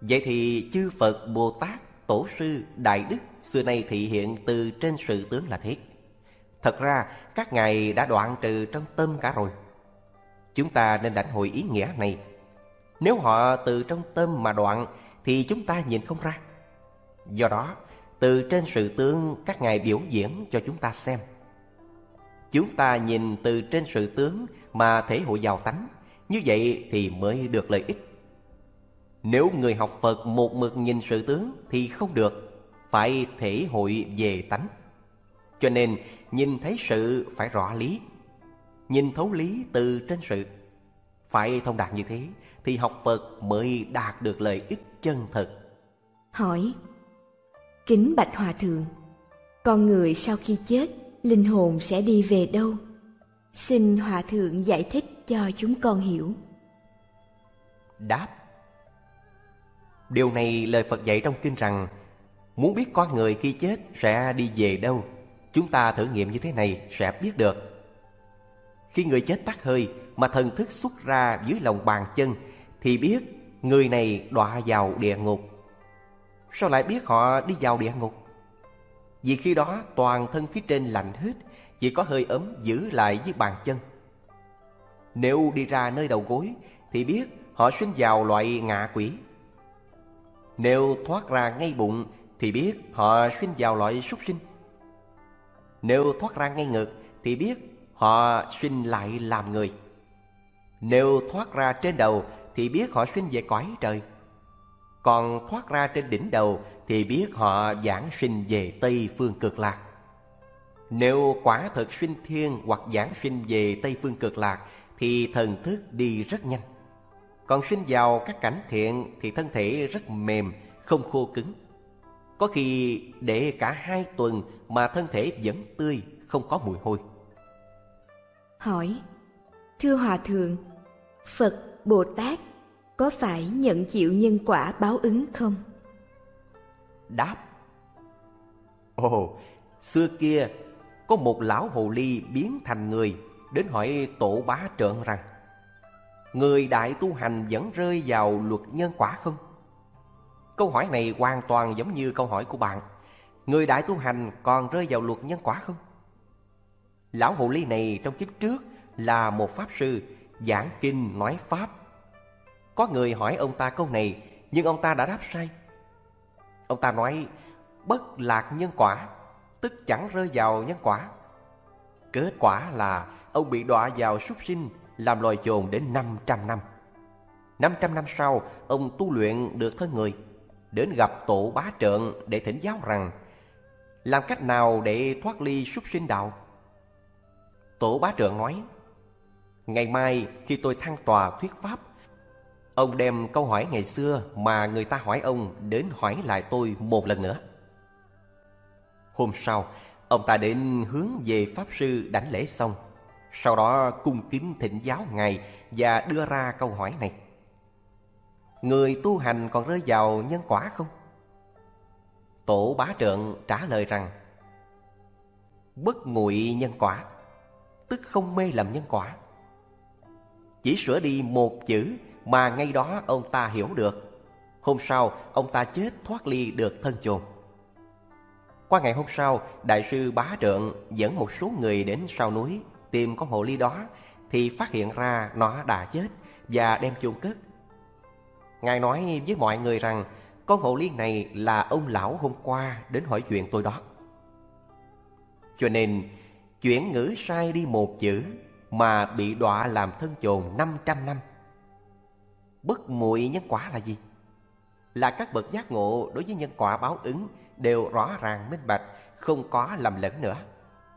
Vậy thì chư Phật, Bồ Tát, Tổ sư, Đại Đức xưa nay thị hiện từ trên sự tướng là thiết. Thật ra các ngài đã đoạn trừ trong tâm cả rồi. Chúng ta nên lãnh hội ý nghĩa này. Nếu họ từ trong tâm mà đoạn thì chúng ta nhìn không ra. Do đó, từ trên sự tướng các ngài biểu diễn cho chúng ta xem. Chúng ta nhìn từ trên sự tướng mà thể hội giàu tánh, như vậy thì mới được lợi ích. Nếu người học Phật một mực nhìn sự tướng thì không được, phải thể hội về tánh. Cho nên nhìn thấy sự phải rõ lý, nhìn thấu lý từ trên sự. Phải thông đạt như thế thì học Phật mới đạt được lợi ích chân thực. Hỏi Kính Bạch Hòa Thượng Con người sau khi chết Linh hồn sẽ đi về đâu? Xin Hòa Thượng giải thích cho chúng con hiểu Đáp Điều này lời Phật dạy trong kinh rằng Muốn biết con người khi chết sẽ đi về đâu Chúng ta thử nghiệm như thế này sẽ biết được. Khi người chết tắt hơi mà thần thức xuất ra dưới lòng bàn chân, Thì biết người này đọa vào địa ngục. Sao lại biết họ đi vào địa ngục? Vì khi đó toàn thân phía trên lạnh hết, Chỉ có hơi ấm giữ lại dưới bàn chân. Nếu đi ra nơi đầu gối, Thì biết họ sinh vào loại ngạ quỷ. Nếu thoát ra ngay bụng, Thì biết họ sinh vào loại súc sinh. Nếu thoát ra ngay ngực Thì biết họ sinh lại làm người Nếu thoát ra trên đầu Thì biết họ sinh về cõi trời còn thoát ra trên đỉnh đầu thì biết họ giảng sinh về Tây Phương Cực Lạc. Nếu quả thật sinh thiên hoặc giảng sinh về Tây Phương Cực Lạc thì thần thức đi rất nhanh. Còn sinh vào các cảnh thiện thì thân thể rất mềm, không khô cứng. Có khi để cả hai tuần mà thân thể vẫn tươi, không có mùi hôi. Hỏi Thưa Hòa Thượng, Phật, Bồ Tát có phải nhận chịu nhân quả báo ứng không? Đáp Ồ, xưa kia có một lão hồ ly biến thành người đến hỏi tổ bá trợn rằng Người đại tu hành vẫn rơi vào luật nhân quả không? Câu hỏi này hoàn toàn giống như câu hỏi của bạn. Người đại tu hành còn rơi vào luật nhân quả không? Lão hồ ly này trong kiếp trước là một pháp sư giảng kinh nói pháp. Có người hỏi ông ta câu này, Nhưng ông ta đã đáp sai. Ông ta nói, Bất lạc nhân quả, Tức chẳng rơi vào nhân quả. Kết quả là Ông bị đọa vào súc sinh, Làm loài chồn đến 500 năm. 500 năm sau, Ông tu luyện được thân người. Đến gặp tổ bá trượng để thỉnh giáo rằng Làm cách nào để thoát ly súc sinh đạo? Tổ bá trượng nói, Ngày mai khi tôi thăng tòa thuyết pháp, ông đem câu hỏi ngày xưa mà người ta hỏi ông đến hỏi lại tôi một lần nữa. Hôm sau, ông ta đến hướng về Pháp Sư đảnh lễ xong, sau đó cung kính thỉnh giáo Ngài và đưa ra câu hỏi này. Người tu hành còn rơi vào nhân quả không? Tổ bá trượng trả lời rằng, Bất nguội nhân quả, Tức không mê làm nhân quả. Chỉ sửa đi một chữ Mà ngay đó ông ta hiểu được. Hôm sau, ông ta chết thoát ly được thân chồn. Qua ngày hôm sau, Đại sư bá trượng dẫn một số người đến sau núi Tìm con hồ ly đó, Thì phát hiện ra nó đã chết Và đem chôn cất. Ngài nói với mọi người rằng con hộ liên này là ông lão hôm qua đến hỏi chuyện tôi đó. Cho nên chuyển ngữ sai đi một chữ mà bị đọa làm thân chồn 500 năm. Bất muội nhân quả là gì? Là các bậc giác ngộ đối với nhân quả báo ứng đều rõ ràng minh bạch, không có lầm lẫn nữa.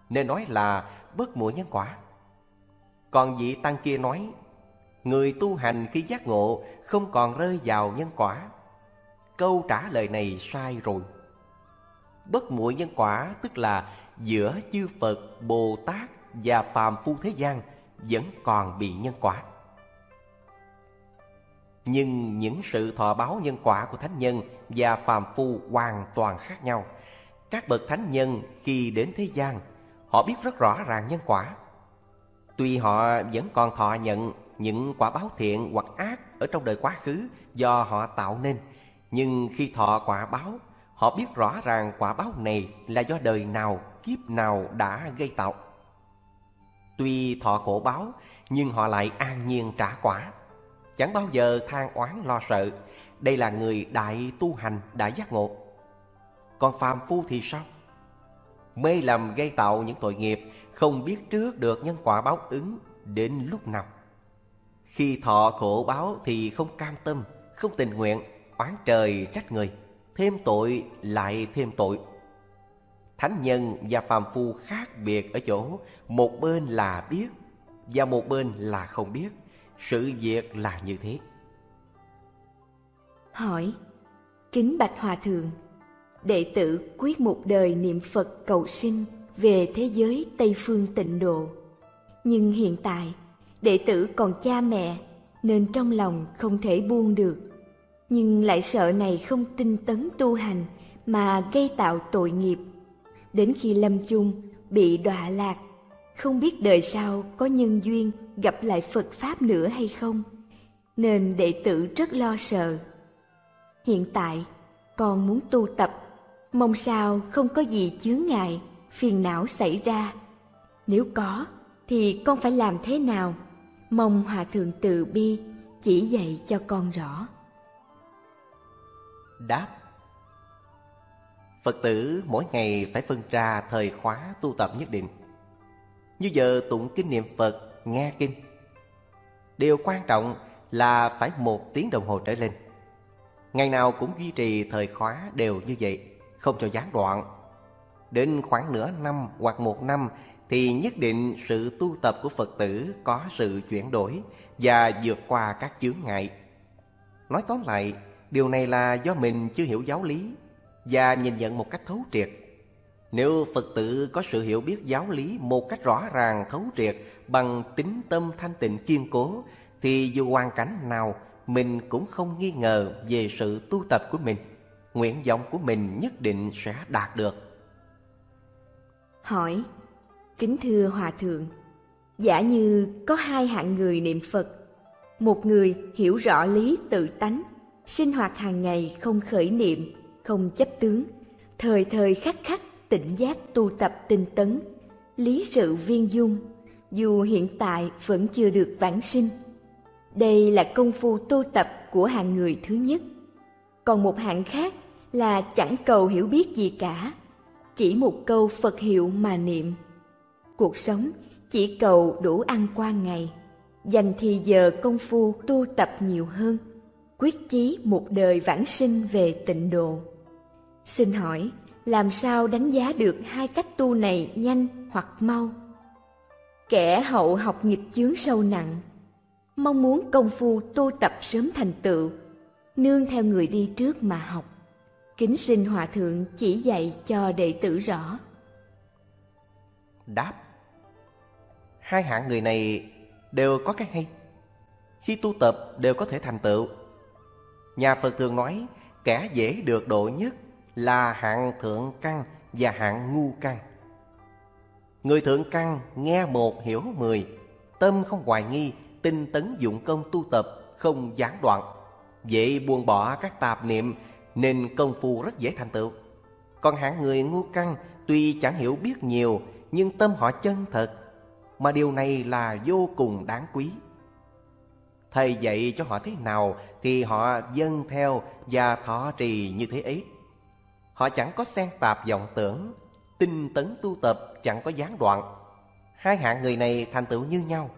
Nên nói là bất muội nhân quả. Còn vị tăng kia nói, người tu hành khi giác ngộ không còn rơi vào nhân quả câu trả lời này sai rồi. Bất muội nhân quả tức là giữa chư Phật, Bồ Tát và phàm phu thế gian vẫn còn bị nhân quả. Nhưng những sự thọ báo nhân quả của thánh nhân và phàm phu hoàn toàn khác nhau. Các bậc thánh nhân khi đến thế gian, họ biết rất rõ ràng nhân quả. Tuy họ vẫn còn thọ nhận những quả báo thiện hoặc ác ở trong đời quá khứ do họ tạo nên, nhưng khi thọ quả báo, họ biết rõ ràng quả báo này là do đời nào, kiếp nào đã gây tạo. Tuy thọ khổ báo, nhưng họ lại an nhiên trả quả. Chẳng bao giờ than oán lo sợ, đây là người đại tu hành, đã giác ngộ. Còn phàm phu thì sao? Mê lầm gây tạo những tội nghiệp, không biết trước được nhân quả báo ứng đến lúc nào. Khi thọ khổ báo thì không cam tâm, không tình nguyện, oán trời trách người Thêm tội lại thêm tội. Thánh nhân và phàm phu khác biệt ở chỗ Một bên là biết Và một bên là không biết. Sự việc là như thế. Hỏi Kính Bạch Hòa Thượng Đệ tử quyết một đời niệm Phật cầu sinh Về thế giới Tây Phương tịnh độ Nhưng hiện tại Đệ tử còn cha mẹ Nên trong lòng không thể buông được nhưng lại sợ này không tinh tấn tu hành mà gây tạo tội nghiệp. Đến khi lâm chung bị đọa lạc, không biết đời sau có nhân duyên gặp lại Phật Pháp nữa hay không, nên đệ tử rất lo sợ. Hiện tại, con muốn tu tập, mong sao không có gì chướng ngại, phiền não xảy ra. Nếu có, thì con phải làm thế nào? Mong Hòa Thượng từ bi chỉ dạy cho con rõ. Đáp. Phật tử mỗi ngày phải phân ra thời khóa tu tập nhất định. Như giờ tụng kinh niệm Phật, nghe kinh. Điều quan trọng là phải một tiếng đồng hồ trở lên. Ngày nào cũng duy trì thời khóa đều như vậy Không cho gián đoạn. Đến khoảng nửa năm hoặc một năm thì nhất định sự tu tập của Phật tử có sự chuyển đổi Và vượt qua các chướng ngại Nói tóm lại, Điều này là do mình chưa hiểu giáo lý và nhìn nhận một cách thấu triệt. Nếu Phật tử có sự hiểu biết giáo lý một cách rõ ràng thấu triệt bằng tính tâm thanh tịnh kiên cố, thì dù hoàn cảnh nào, mình cũng không nghi ngờ về sự tu tập của mình. Nguyện vọng của mình nhất định sẽ đạt được. Hỏi Kính thưa Hòa Thượng Giả như có hai hạng người niệm Phật Một người hiểu rõ lý tự tánh sinh hoạt hàng ngày không khởi niệm, không chấp tướng, thời thời khắc khắc tỉnh giác tu tập tinh tấn, lý sự viên dung, dù hiện tại vẫn chưa được vãng sinh. Đây là công phu tu tập của hạng người thứ nhất. Còn một hạng khác là chẳng cầu hiểu biết gì cả, chỉ một câu Phật hiệu mà niệm. Cuộc sống chỉ cầu đủ ăn qua ngày, dành thì giờ công phu tu tập nhiều hơn – quyết chí một đời vãng sinh về tịnh độ. Xin hỏi, làm sao đánh giá được hai cách tu này nhanh hoặc mau. Kẻ hậu học nghiệp chướng sâu nặng, mong muốn công phu tu tập sớm thành tựu, nương theo người đi trước mà học. Kính xin Hòa Thượng chỉ dạy cho đệ tử rõ. Đáp Hai hạng người này đều có cái hay. Khi tu tập đều có thể thành tựu. Nhà Phật thường nói kẻ dễ được độ nhất là hạng thượng căn và hạng ngu căn. Người thượng căn nghe một hiểu mười, tâm không hoài nghi, tinh tấn dụng công tu tập, không gián đoạn. Dễ buông bỏ các tạp niệm nên công phu rất dễ thành tựu. Còn hạng người ngu căn tuy chẳng hiểu biết nhiều nhưng tâm họ chân thật, mà điều này là vô cùng đáng quý. Thầy dạy cho họ thế nào thì họ dâng theo và thọ trì như thế ấy. Họ chẳng có xen tạp vọng tưởng, tinh tấn tu tập chẳng có gián đoạn. Hai hạng người này thành tựu như nhau.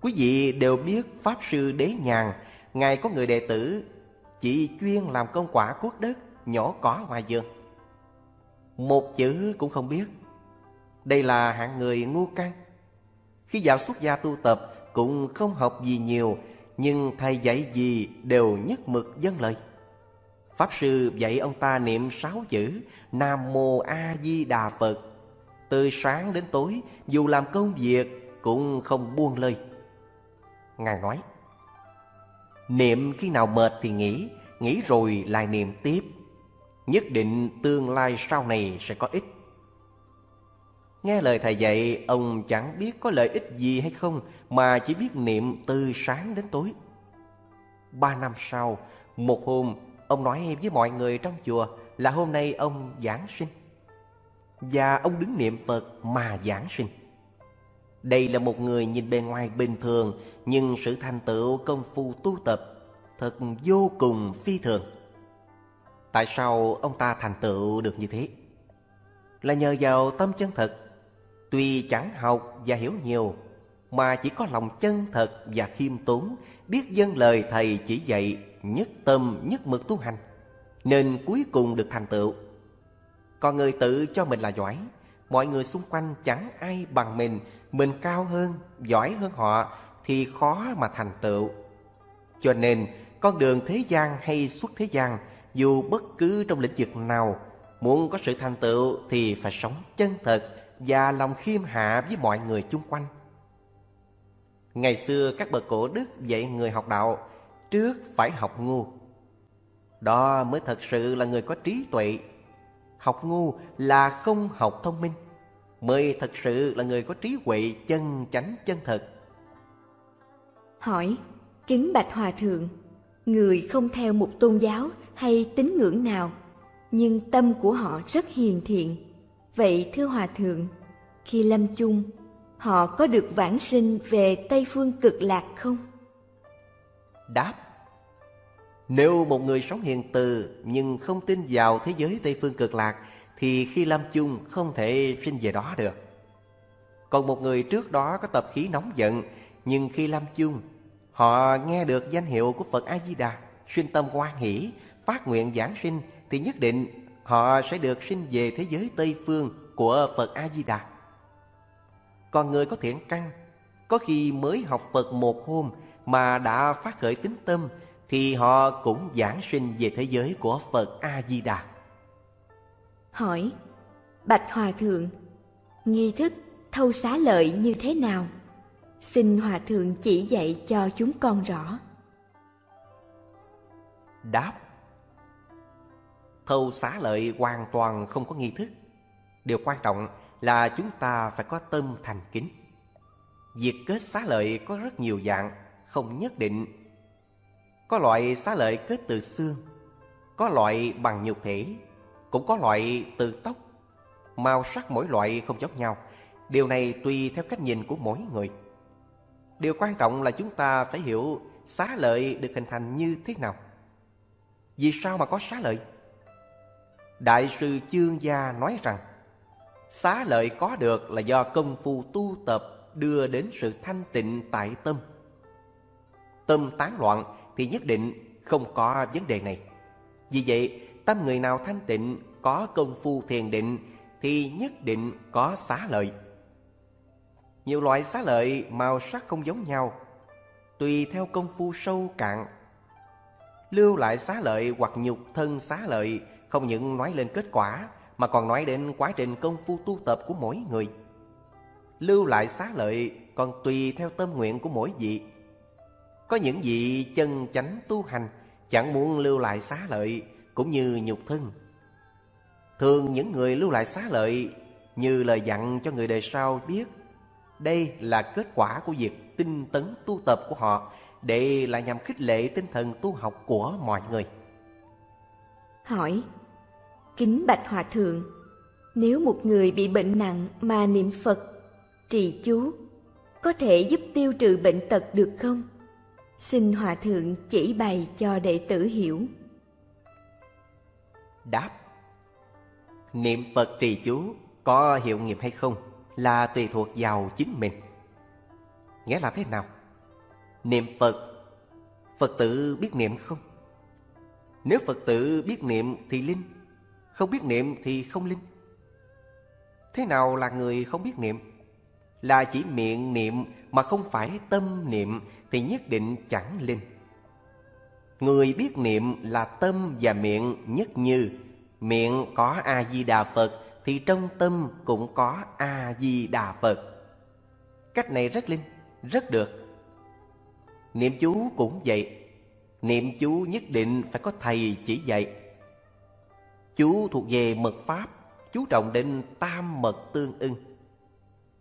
Quý vị đều biết Pháp Sư Đế Nhàn, Ngài có người đệ tử chỉ chuyên làm công quả cuốc đất, nhổ cỏ ngoài vườn. Một chữ cũng không biết. Đây là hạng người ngu căn. Khi vào xuất gia tu tập cũng không học gì nhiều, nhưng thầy dạy gì đều nhất mực dân lời. Pháp sư dạy ông ta niệm sáu chữ Nam Mô A Di Đà Phật. Từ sáng đến tối, dù làm công việc cũng không buông lời. Ngài nói, Niệm khi nào mệt thì nghỉ, nghỉ rồi lại niệm tiếp. Nhất định tương lai sau này sẽ có ích. Nghe lời thầy dạy, ông chẳng biết có lợi ích gì hay không mà chỉ biết niệm từ sáng đến tối. Ba năm sau, một hôm, ông nói với mọi người trong chùa là hôm nay ông giảng sinh. Và ông đứng niệm Phật mà giảng sinh. Đây là một người nhìn bề ngoài bình thường nhưng sự thành tựu công phu tu tập thật vô cùng phi thường. Tại sao ông ta thành tựu được như thế? Là nhờ vào tâm chân thật. Tuy chẳng học và hiểu nhiều, mà chỉ có lòng chân thật và khiêm tốn, biết dân lời thầy chỉ dạy, nhất tâm nhất mực tu hành, nên cuối cùng được thành tựu. Còn người tự cho mình là giỏi, mọi người xung quanh chẳng ai bằng mình, mình cao hơn, giỏi hơn họ thì khó mà thành tựu. Cho nên, con đường thế gian hay xuất thế gian, dù bất cứ trong lĩnh vực nào, muốn có sự thành tựu thì phải sống chân thật và lòng khiêm hạ với mọi người chung quanh. Ngày xưa các bậc cổ đức dạy người học đạo trước phải học ngu. Đó mới thật sự là người có trí tuệ. Học ngu là không học thông minh, mới thật sự là người có trí huệ chân chánh chân thật. Hỏi, kính bạch hòa thượng, người không theo một tôn giáo hay tín ngưỡng nào, nhưng tâm của họ rất hiền thiện. Vậy thưa hòa thượng, khi lâm chung, họ có được vãng sinh về Tây phương cực lạc không? Đáp Nếu một người sống hiền từ nhưng không tin vào thế giới Tây phương cực lạc thì khi lâm chung không thể sinh về đó được. Còn một người trước đó có tập khí nóng giận nhưng khi lâm chung Họ nghe được danh hiệu của Phật A-di-đà, xuyên tâm hoan hỷ, phát nguyện giảng sinh thì nhất định họ sẽ được sinh về thế giới Tây Phương của Phật A-di-đà. Còn người có thiện căn, có khi mới học Phật một hôm mà đã phát khởi tính tâm thì họ cũng giảng sinh về thế giới của Phật A-di-đà. Hỏi, Bạch Hòa Thượng, nghi thức thâu xá lợi như thế nào? Xin Hòa Thượng chỉ dạy cho chúng con rõ. Đáp Thâu xá lợi hoàn toàn không có nghi thức. Điều quan trọng là chúng ta phải có tâm thành kính. Việc kết xá lợi có rất nhiều dạng, không nhất định. Có loại xá lợi kết từ xương, có loại bằng nhục thể, cũng có loại từ tóc. Màu sắc mỗi loại không giống nhau. Điều này tùy theo cách nhìn của mỗi người. Điều quan trọng là chúng ta phải hiểu xá lợi được hình thành như thế nào. Vì sao mà có xá lợi? Đại sư Chương Gia nói rằng Xá lợi có được là do công phu tu tập đưa đến sự thanh tịnh tại tâm. Tâm tán loạn thì nhất định không có vấn đề này. Vì vậy, tâm người nào thanh tịnh có công phu thiền định thì nhất định có xá lợi. Nhiều loại xá lợi màu sắc không giống nhau, tùy theo công phu sâu cạn. Lưu lại xá lợi hoặc nhục thân xá lợi không những nói lên kết quả, mà còn nói đến quá trình công phu tu tập của mỗi người. Lưu lại xá lợi còn tùy theo tâm nguyện của mỗi vị. Có những vị chân chánh tu hành, chẳng muốn lưu lại xá lợi cũng như nhục thân. Thường những người lưu lại xá lợi như lời dặn cho người đời sau biết, đây là kết quả của việc tinh tấn tu tập của họ để là nhằm khích lệ tinh thần tu học của mọi người. Hỏi Kính Bạch Hòa Thượng Nếu một người bị bệnh nặng mà niệm Phật, trì chú Có thể giúp tiêu trừ bệnh tật được không? Xin Hòa Thượng chỉ bày cho đệ tử hiểu Đáp Niệm Phật trì chú có hiệu nghiệp hay không là tùy thuộc vào chính mình. Nghĩa là thế nào? Niệm Phật, Phật tử biết niệm không? Nếu Phật tử biết niệm thì linh, không biết niệm thì không linh. Thế nào là người không biết niệm? Là chỉ miệng niệm mà không phải tâm niệm thì nhất định chẳng linh. Người biết niệm là tâm và miệng nhất như Miệng có A-di-đà Phật Thì trong tâm cũng có A-di-đà Phật Cách này rất linh, rất được Niệm chú cũng vậy Niệm chú nhất định phải có thầy chỉ dạy Chú thuộc về mật pháp Chú trọng đến tam mật tương ưng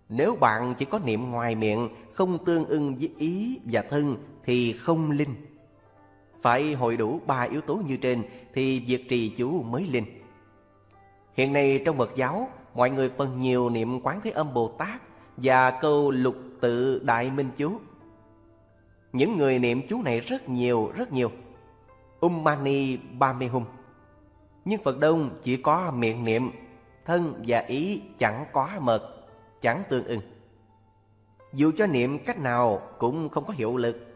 Nếu bạn chỉ có niệm ngoài miệng Không tương ưng với ý và thân Thì không linh phải hội đủ ba yếu tố như trên thì việc trì chú mới linh. Hiện nay trong mật giáo, mọi người phần nhiều niệm Quán Thế Âm Bồ Tát và câu lục tự Đại Minh Chú. Những người niệm chú này rất nhiều, rất nhiều. Ummani Bamehum. Ba Hum. Nhưng Phật Đông chỉ có miệng niệm, thân và ý chẳng có mật, chẳng tương ưng. Dù cho niệm cách nào cũng không có hiệu lực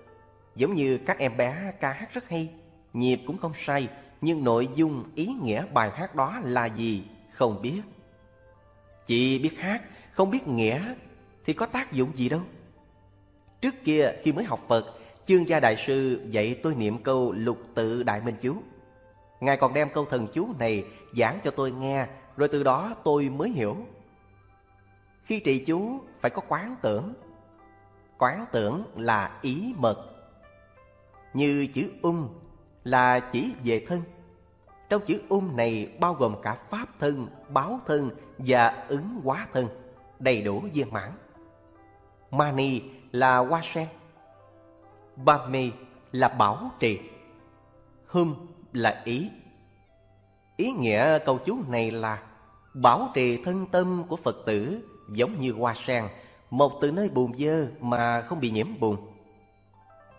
Giống như các em bé ca hát rất hay, nhịp cũng không sai, nhưng nội dung ý nghĩa bài hát đó là gì không biết. Chỉ biết hát, không biết nghĩa thì có tác dụng gì đâu. Trước kia khi mới học Phật, chương gia đại sư dạy tôi niệm câu lục tự đại minh chú. Ngài còn đem câu thần chú này giảng cho tôi nghe, rồi từ đó tôi mới hiểu. Khi trì chú phải có quán tưởng. Quán tưởng là ý mật như chữ ung là chỉ về thân. Trong chữ ung này bao gồm cả pháp thân, báo thân và ứng hóa thân, đầy đủ viên mãn. Mani là hoa sen. Bami là bảo trì. Hum là ý. Ý nghĩa câu chú này là bảo trì thân tâm của Phật tử giống như hoa sen, một từ nơi bùn dơ mà không bị nhiễm bùn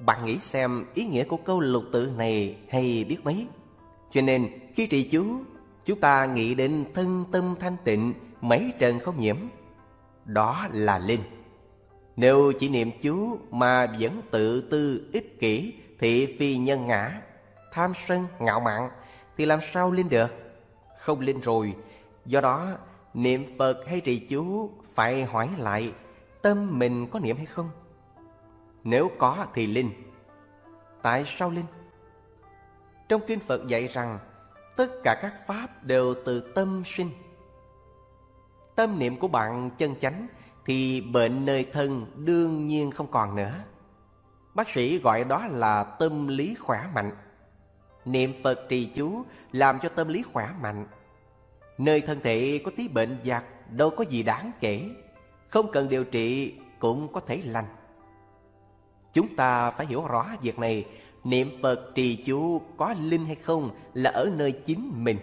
bạn nghĩ xem ý nghĩa của câu lục tự này hay biết mấy? Cho nên khi trì chú, chúng ta nghĩ đến thân tâm thanh tịnh, mấy trần không nhiễm. Đó là linh. Nếu chỉ niệm chú mà vẫn tự tư ích kỷ, thị phi nhân ngã, tham sân, ngạo mạn, thì làm sao lên được? Không lên rồi. Do đó, niệm Phật hay trì chú phải hỏi lại tâm mình có niệm hay không? Nếu có thì linh Tại sao linh? Trong kinh Phật dạy rằng Tất cả các pháp đều từ tâm sinh Tâm niệm của bạn chân chánh Thì bệnh nơi thân đương nhiên không còn nữa Bác sĩ gọi đó là tâm lý khỏe mạnh Niệm Phật trì chú làm cho tâm lý khỏe mạnh Nơi thân thể có tí bệnh giặc đâu có gì đáng kể Không cần điều trị cũng có thể lành Chúng ta phải hiểu rõ việc này, niệm Phật trì chú có linh hay không là ở nơi chính mình.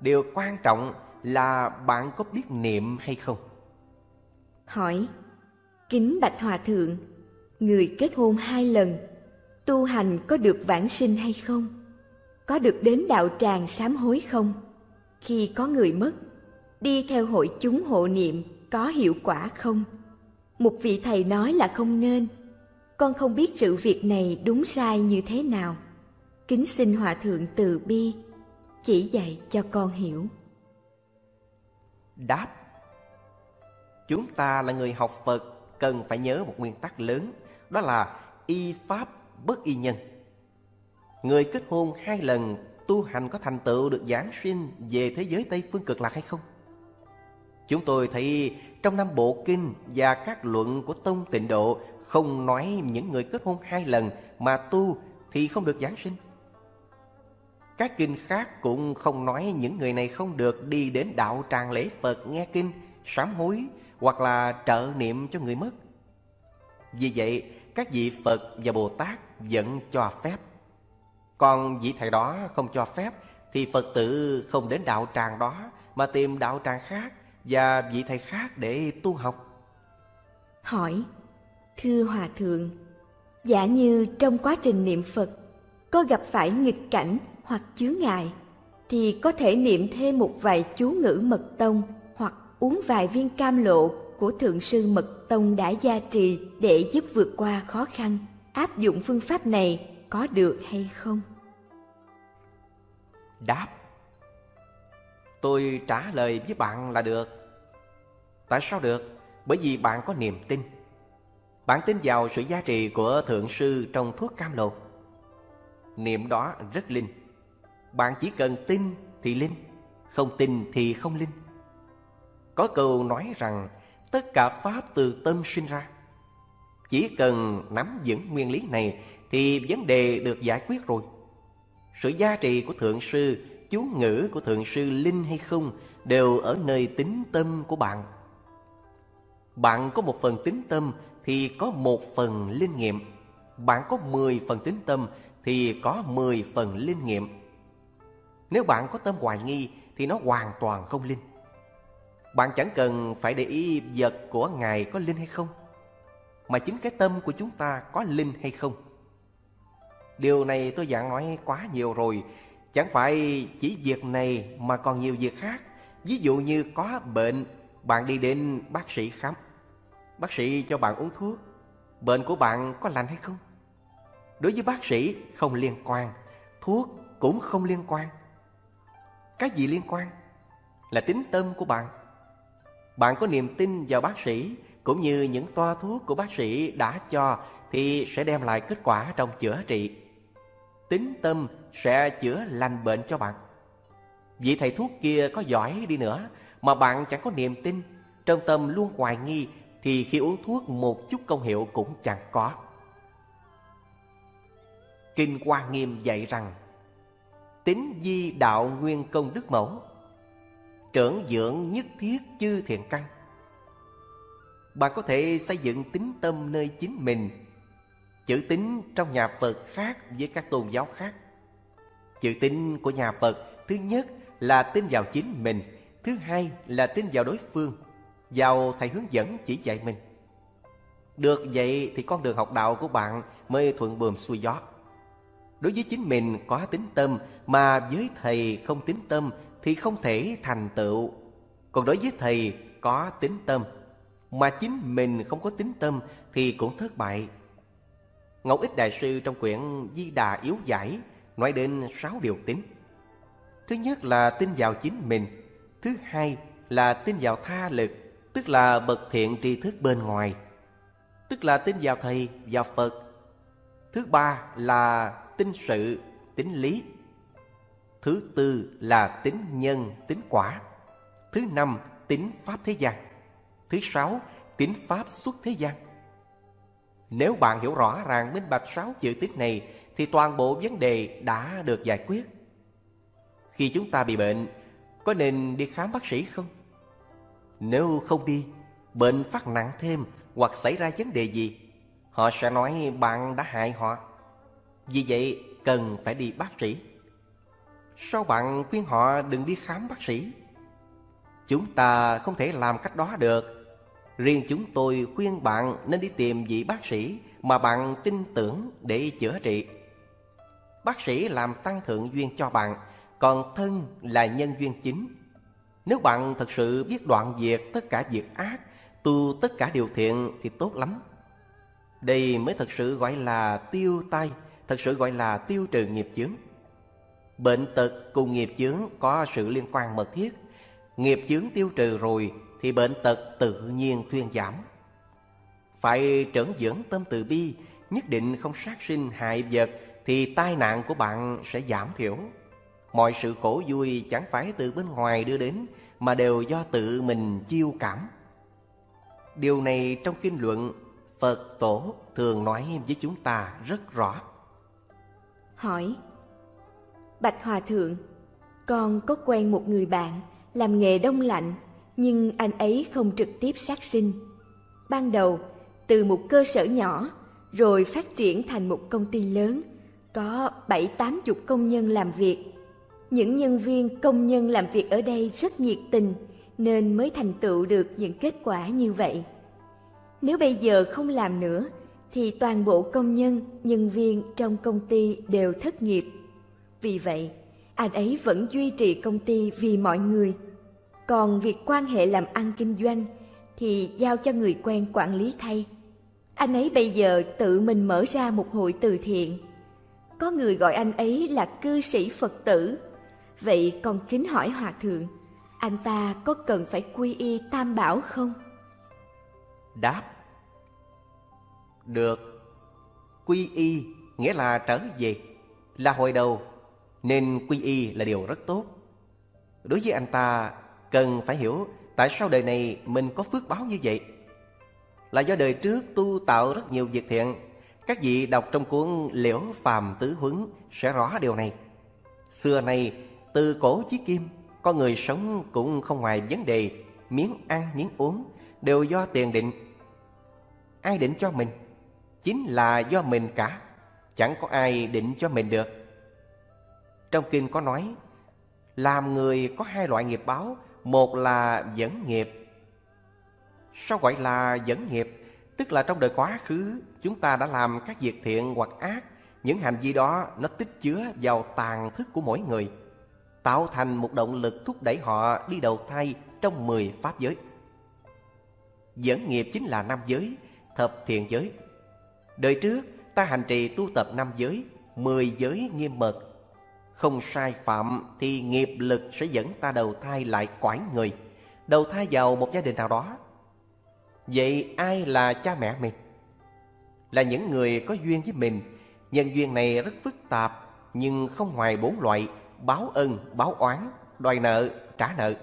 Điều quan trọng là bạn có biết niệm hay không. Hỏi, kính bạch hòa thượng, người kết hôn hai lần, tu hành có được vãng sinh hay không? Có được đến đạo tràng sám hối không? Khi có người mất, đi theo hội chúng hộ niệm có hiệu quả không? Một vị thầy nói là không nên, con không biết sự việc này đúng sai như thế nào kính xin hòa thượng từ bi chỉ dạy cho con hiểu. Đáp Chúng ta là người học Phật cần phải nhớ một nguyên tắc lớn Đó là y pháp bất y nhân Người kết hôn hai lần tu hành có thành tựu được giảng sinh về thế giới Tây Phương cực lạc hay không? Chúng tôi thấy trong năm bộ kinh và các luận của Tông Tịnh Độ không nói những người kết hôn hai lần mà tu thì không được giảng sinh. Các kinh khác cũng không nói những người này không được đi đến đạo tràng lễ Phật nghe kinh, sám hối hoặc là trợ niệm cho người mất. Vì vậy, các vị Phật và Bồ Tát vẫn cho phép. Còn vị thầy đó không cho phép thì Phật tử không đến đạo tràng đó mà tìm đạo tràng khác và vị thầy khác để tu học. Hỏi, thưa Hòa Thượng, giả như trong quá trình niệm Phật có gặp phải nghịch cảnh hoặc chướng ngại, thì có thể niệm thêm một vài chú ngữ mật tông hoặc uống vài viên cam lộ của Thượng sư Mật Tông đã gia trì để giúp vượt qua khó khăn. Áp dụng phương pháp này có được hay không? Đáp. Tôi trả lời với bạn là được. Tại sao được? Bởi vì bạn có niềm tin. Bạn tin vào sự giá trị của Thượng Sư trong thuốc cam lồ. Niệm đó rất linh. Bạn chỉ cần tin thì linh, Không tin thì không linh. Có câu nói rằng, Tất cả Pháp từ tâm sinh ra. Chỉ cần nắm vững nguyên lý này Thì vấn đề được giải quyết rồi. Sự giá trị của Thượng Sư, Chú ngữ của Thượng Sư linh hay không Đều ở nơi tính tâm của bạn. Bạn có một phần tính tâm Thì có một phần linh nghiệm. Bạn có mười phần tính tâm Thì có mười phần linh nghiệm. Nếu bạn có tâm hoài nghi Thì nó hoàn toàn không linh. Bạn chẳng cần phải để ý vật của Ngài có linh hay không, Mà chính cái tâm của chúng ta có linh hay không. Điều này tôi dạng nói quá nhiều rồi. Chẳng phải chỉ việc này mà còn nhiều việc khác. Ví dụ như có bệnh, Bạn đi đến bác sĩ khám. Bác sĩ cho bạn uống thuốc. Bệnh của bạn có lành hay không? Đối với bác sĩ, không liên quan. Thuốc cũng không liên quan. Cái gì liên quan? Là tính tâm của bạn. Bạn có niềm tin vào bác sĩ, cũng như những toa thuốc của bác sĩ đã cho, thì sẽ đem lại kết quả trong chữa trị. Tính tâm sẽ chữa lành bệnh cho bạn. Vị thầy thuốc kia có giỏi đi nữa mà bạn chẳng có niềm tin, trong tâm luôn hoài nghi thì khi uống thuốc một chút công hiệu cũng chẳng có. Kinh Hoa Nghiêm dạy rằng Tính di đạo nguyên công đức mẫu trưởng dưỡng nhất thiết chư thiện căn bạn có thể xây dựng tính tâm nơi chính mình chữ tín trong nhà phật khác với các tôn giáo khác chữ tín của nhà phật thứ nhất là tin vào chính mình thứ hai là tin vào đối phương vào thầy hướng dẫn chỉ dạy mình được vậy thì con đường học đạo của bạn mới thuận buồm xuôi gió đối với chính mình có tính tâm mà với thầy không tính tâm thì không thể thành tựu. Còn đối với thầy có tính tâm, mà chính mình không có tính tâm thì cũng thất bại. Ngẫu Ích Đại Sư trong quyển Di Đà Yếu Giải nói đến sáu điều tính. Thứ nhất là tin vào chính mình. Thứ hai là tin vào tha lực, tức là bậc thiện tri thức bên ngoài. Tức là tin vào thầy, vào Phật. Thứ ba là tin sự, tính lý, Thứ tư là tính nhân, tính quả. Thứ năm, tính pháp thế gian. Thứ sáu, tính pháp xuất thế gian. Nếu bạn hiểu rõ ràng minh bạch sáu chữ tính này thì toàn bộ vấn đề đã được giải quyết. Khi chúng ta bị bệnh, có nên đi khám bác sĩ không? Nếu không đi, bệnh phát nặng thêm hoặc xảy ra vấn đề gì, họ sẽ nói bạn đã hại họ. Vì vậy, cần phải đi bác sĩ. Sao bạn khuyên họ đừng đi khám bác sĩ? Chúng ta không thể làm cách đó được. Riêng chúng tôi khuyên bạn nên đi tìm vị bác sĩ mà bạn tin tưởng để chữa trị. Bác sĩ làm tăng thượng duyên cho bạn, còn thân là nhân duyên chính. Nếu bạn thật sự biết đoạn diệt tất cả việc ác, tu tất cả điều thiện thì tốt lắm. Đây mới thật sự gọi là tiêu tai, thật sự gọi là tiêu trừ nghiệp chướng. Bệnh tật cùng nghiệp chướng có sự liên quan mật thiết. Nghiệp chướng tiêu trừ rồi thì bệnh tật tự nhiên thuyên giảm. Phải trấn dưỡng tâm từ bi, nhất định không sát sinh hại vật thì tai nạn của bạn sẽ giảm thiểu. Mọi sự khổ vui chẳng phải từ bên ngoài đưa đến mà đều do tự mình chiêu cảm. Điều này trong kinh luận Phật Tổ thường nói với chúng ta rất rõ. Hỏi Bạch Hòa Thượng, con có quen một người bạn làm nghề đông lạnh nhưng anh ấy không trực tiếp sát sinh. Ban đầu, từ một cơ sở nhỏ rồi phát triển thành một công ty lớn, có bảy tám chục công nhân làm việc. Những nhân viên công nhân làm việc ở đây rất nhiệt tình nên mới thành tựu được những kết quả như vậy. Nếu bây giờ không làm nữa thì toàn bộ công nhân, nhân viên trong công ty đều thất nghiệp. Vì vậy, anh ấy vẫn duy trì công ty vì mọi người. Còn việc quan hệ làm ăn kinh doanh thì giao cho người quen quản lý thay. Anh ấy bây giờ tự mình mở ra một hội từ thiện. Có người gọi anh ấy là cư sĩ Phật tử. Vậy còn kính hỏi Hòa Thượng, anh ta có cần phải quy y tam bảo không? Đáp Được Quy y nghĩa là trở về Là hồi đầu Nên quy y là điều rất tốt Đối với anh ta Cần phải hiểu Tại sao đời này mình có phước báo như vậy. Là do đời trước tu tạo rất nhiều việc thiện, Các vị đọc trong cuốn Liễu Phàm Tứ Huấn Sẽ rõ điều này. Xưa nay, từ cổ chí kim, Con người sống cũng không ngoài vấn đề Miếng ăn miếng uống Đều do tiền định. Ai định cho mình? Chính là do mình cả, Chẳng có ai định cho mình được. Trong kinh có nói, Làm người có hai loại nghiệp báo một là dẫn nghiệp. Sao gọi là dẫn nghiệp? Tức là trong đời quá khứ, Chúng ta đã làm các việc thiện hoặc ác. Những hành vi đó, nó tích chứa vào tàn thức của mỗi người, Tạo thành một động lực thúc đẩy họ đi đầu thai trong mười pháp giới. Dẫn nghiệp chính là năm giới, Thập thiện giới. Đời trước, ta hành trì tu tập năm giới, Mười giới nghiêm mật. Không sai phạm thì nghiệp lực sẽ dẫn ta đầu thai lại quải người. Đầu thai vào một gia đình nào đó. Vậy ai là cha mẹ mình? Là những người có duyên với mình. Nhân duyên này rất phức tạp Nhưng không ngoài bốn loại Báo ân, báo oán, đòi nợ, trả nợ.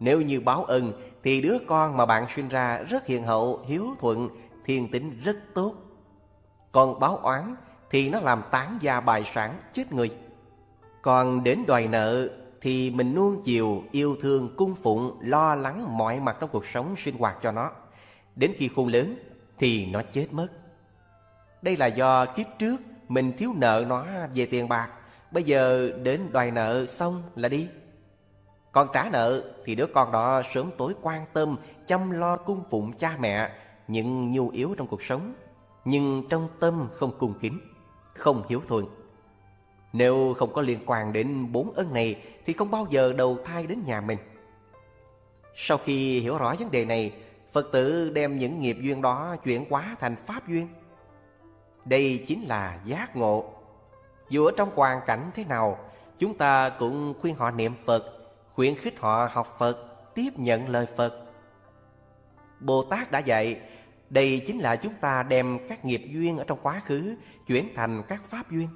Nếu như báo ân Thì đứa con mà bạn sinh ra rất hiền hậu, hiếu thuận Thiên tính rất tốt. Còn báo oán thì nó làm tán gia bài sản chết người Còn đến đòi nợ thì mình nuông chiều, yêu thương, cung phụng, lo lắng mọi mặt trong cuộc sống sinh hoạt cho nó. Đến khi khôn lớn thì nó chết mất. Đây là do kiếp trước mình thiếu nợ nó về tiền bạc, bây giờ đến đòi nợ xong là đi. Còn trả nợ thì đứa con đó sớm tối quan tâm, chăm lo cung phụng cha mẹ, những nhu yếu trong cuộc sống, nhưng trong tâm không cung kính, không hiếu thuận. Nếu không có liên quan đến bốn ân này thì không bao giờ đầu thai đến nhà mình. Sau khi hiểu rõ vấn đề này, Phật tử đem những nghiệp duyên đó chuyển hóa thành pháp duyên. Đây chính là giác ngộ. Dù ở trong hoàn cảnh thế nào, chúng ta cũng khuyên họ niệm Phật, khuyến khích họ học Phật, tiếp nhận lời Phật. Bồ Tát đã dạy, đây chính là chúng ta đem các nghiệp duyên ở trong quá khứ chuyển thành các pháp duyên.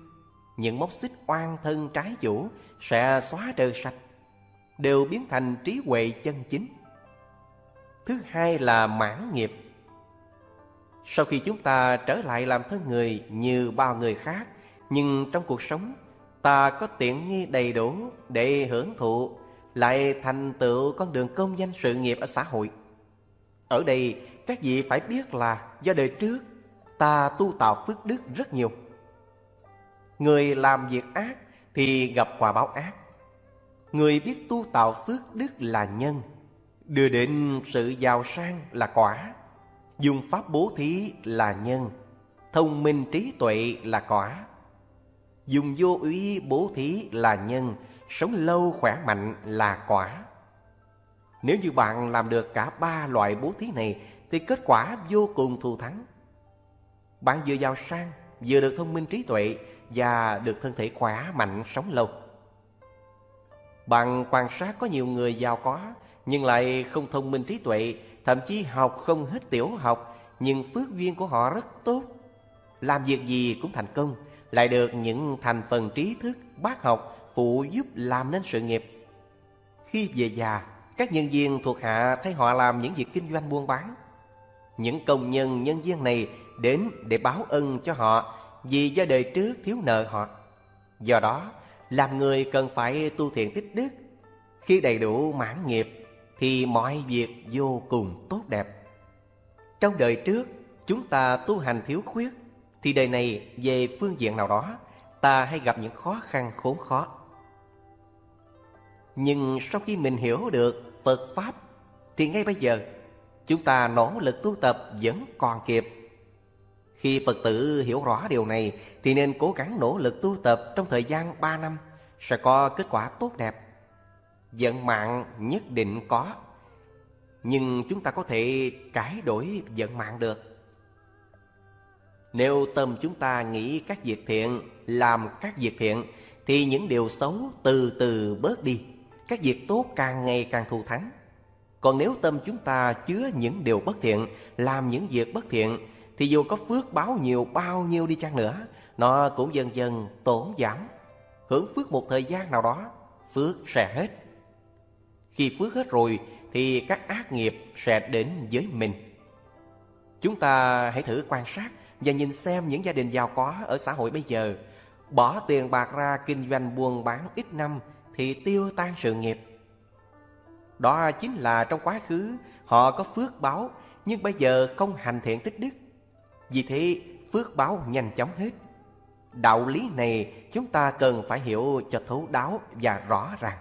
Những mốc xích oan thân trái chủ sẽ xóa trừ sạch, đều biến thành trí huệ chân chính. Thứ hai là mãn nghiệp. Sau khi chúng ta trở lại làm thân người như bao người khác, nhưng trong cuộc sống ta có tiện nghi đầy đủ để hưởng thụ, lại thành tựu con đường công danh sự nghiệp ở xã hội. Ở đây các vị phải biết là do đời trước ta tu tạo phước đức rất nhiều. Người làm việc ác thì gặp quả báo ác. Người biết tu tạo phước đức là nhân, đưa đến sự giàu sang là quả, dùng pháp bố thí là nhân, thông minh trí tuệ là quả. Dùng vô úy bố thí là nhân, sống lâu khỏe mạnh là quả. Nếu như bạn làm được cả ba loại bố thí này thì kết quả vô cùng thù thắng. Bạn vừa giàu sang, vừa được thông minh trí tuệ và được thân thể khỏe mạnh sống lâu. Bằng quan sát có nhiều người giàu có nhưng lại không thông minh trí tuệ, thậm chí học không hết tiểu học, nhưng phước duyên của họ rất tốt. Làm việc gì cũng thành công, lại được những thành phần trí thức, bác học phụ giúp làm nên sự nghiệp. Khi về già, các nhân viên thuộc hạ thấy họ làm những việc kinh doanh buôn bán. Những công nhân nhân viên này đến để báo ân cho họ vì do đời trước thiếu nợ họ. Do đó, làm người cần phải tu thiện tích đức. Khi đầy đủ mãn nghiệp thì mọi việc vô cùng tốt đẹp. Trong đời trước, chúng ta tu hành thiếu khuyết thì đời này về phương diện nào đó ta hay gặp những khó khăn khốn khó. Nhưng sau khi mình hiểu được Phật Pháp Thì ngay bây giờ Chúng ta nỗ lực tu tập vẫn còn kịp. Khi Phật tử hiểu rõ điều này, Thì nên cố gắng nỗ lực tu tập trong thời gian 3 năm, Sẽ có kết quả tốt đẹp. Vận mạng nhất định có, Nhưng chúng ta có thể cải đổi vận mạng được. Nếu tâm chúng ta nghĩ các việc thiện, Làm các việc thiện, Thì những điều xấu từ từ bớt đi. Các việc tốt càng ngày càng thù thắng. Còn nếu tâm chúng ta chứa những điều bất thiện, làm những việc bất thiện, thì dù có phước báo nhiều bao nhiêu đi chăng nữa, nó cũng dần dần tổn giảm. Hưởng phước một thời gian nào đó, phước sẽ hết. Khi phước hết rồi, thì các ác nghiệp sẽ đến với mình. Chúng ta hãy thử quan sát và nhìn xem những gia đình giàu có ở xã hội bây giờ bỏ tiền bạc ra kinh doanh buôn bán ít năm thì tiêu tan sự nghiệp. Đó chính là trong quá khứ, họ có phước báo, nhưng bây giờ không hành thiện tích đức. Vì thế, phước báo nhanh chóng hết. Đạo lý này chúng ta cần phải hiểu cho thấu đáo và rõ ràng.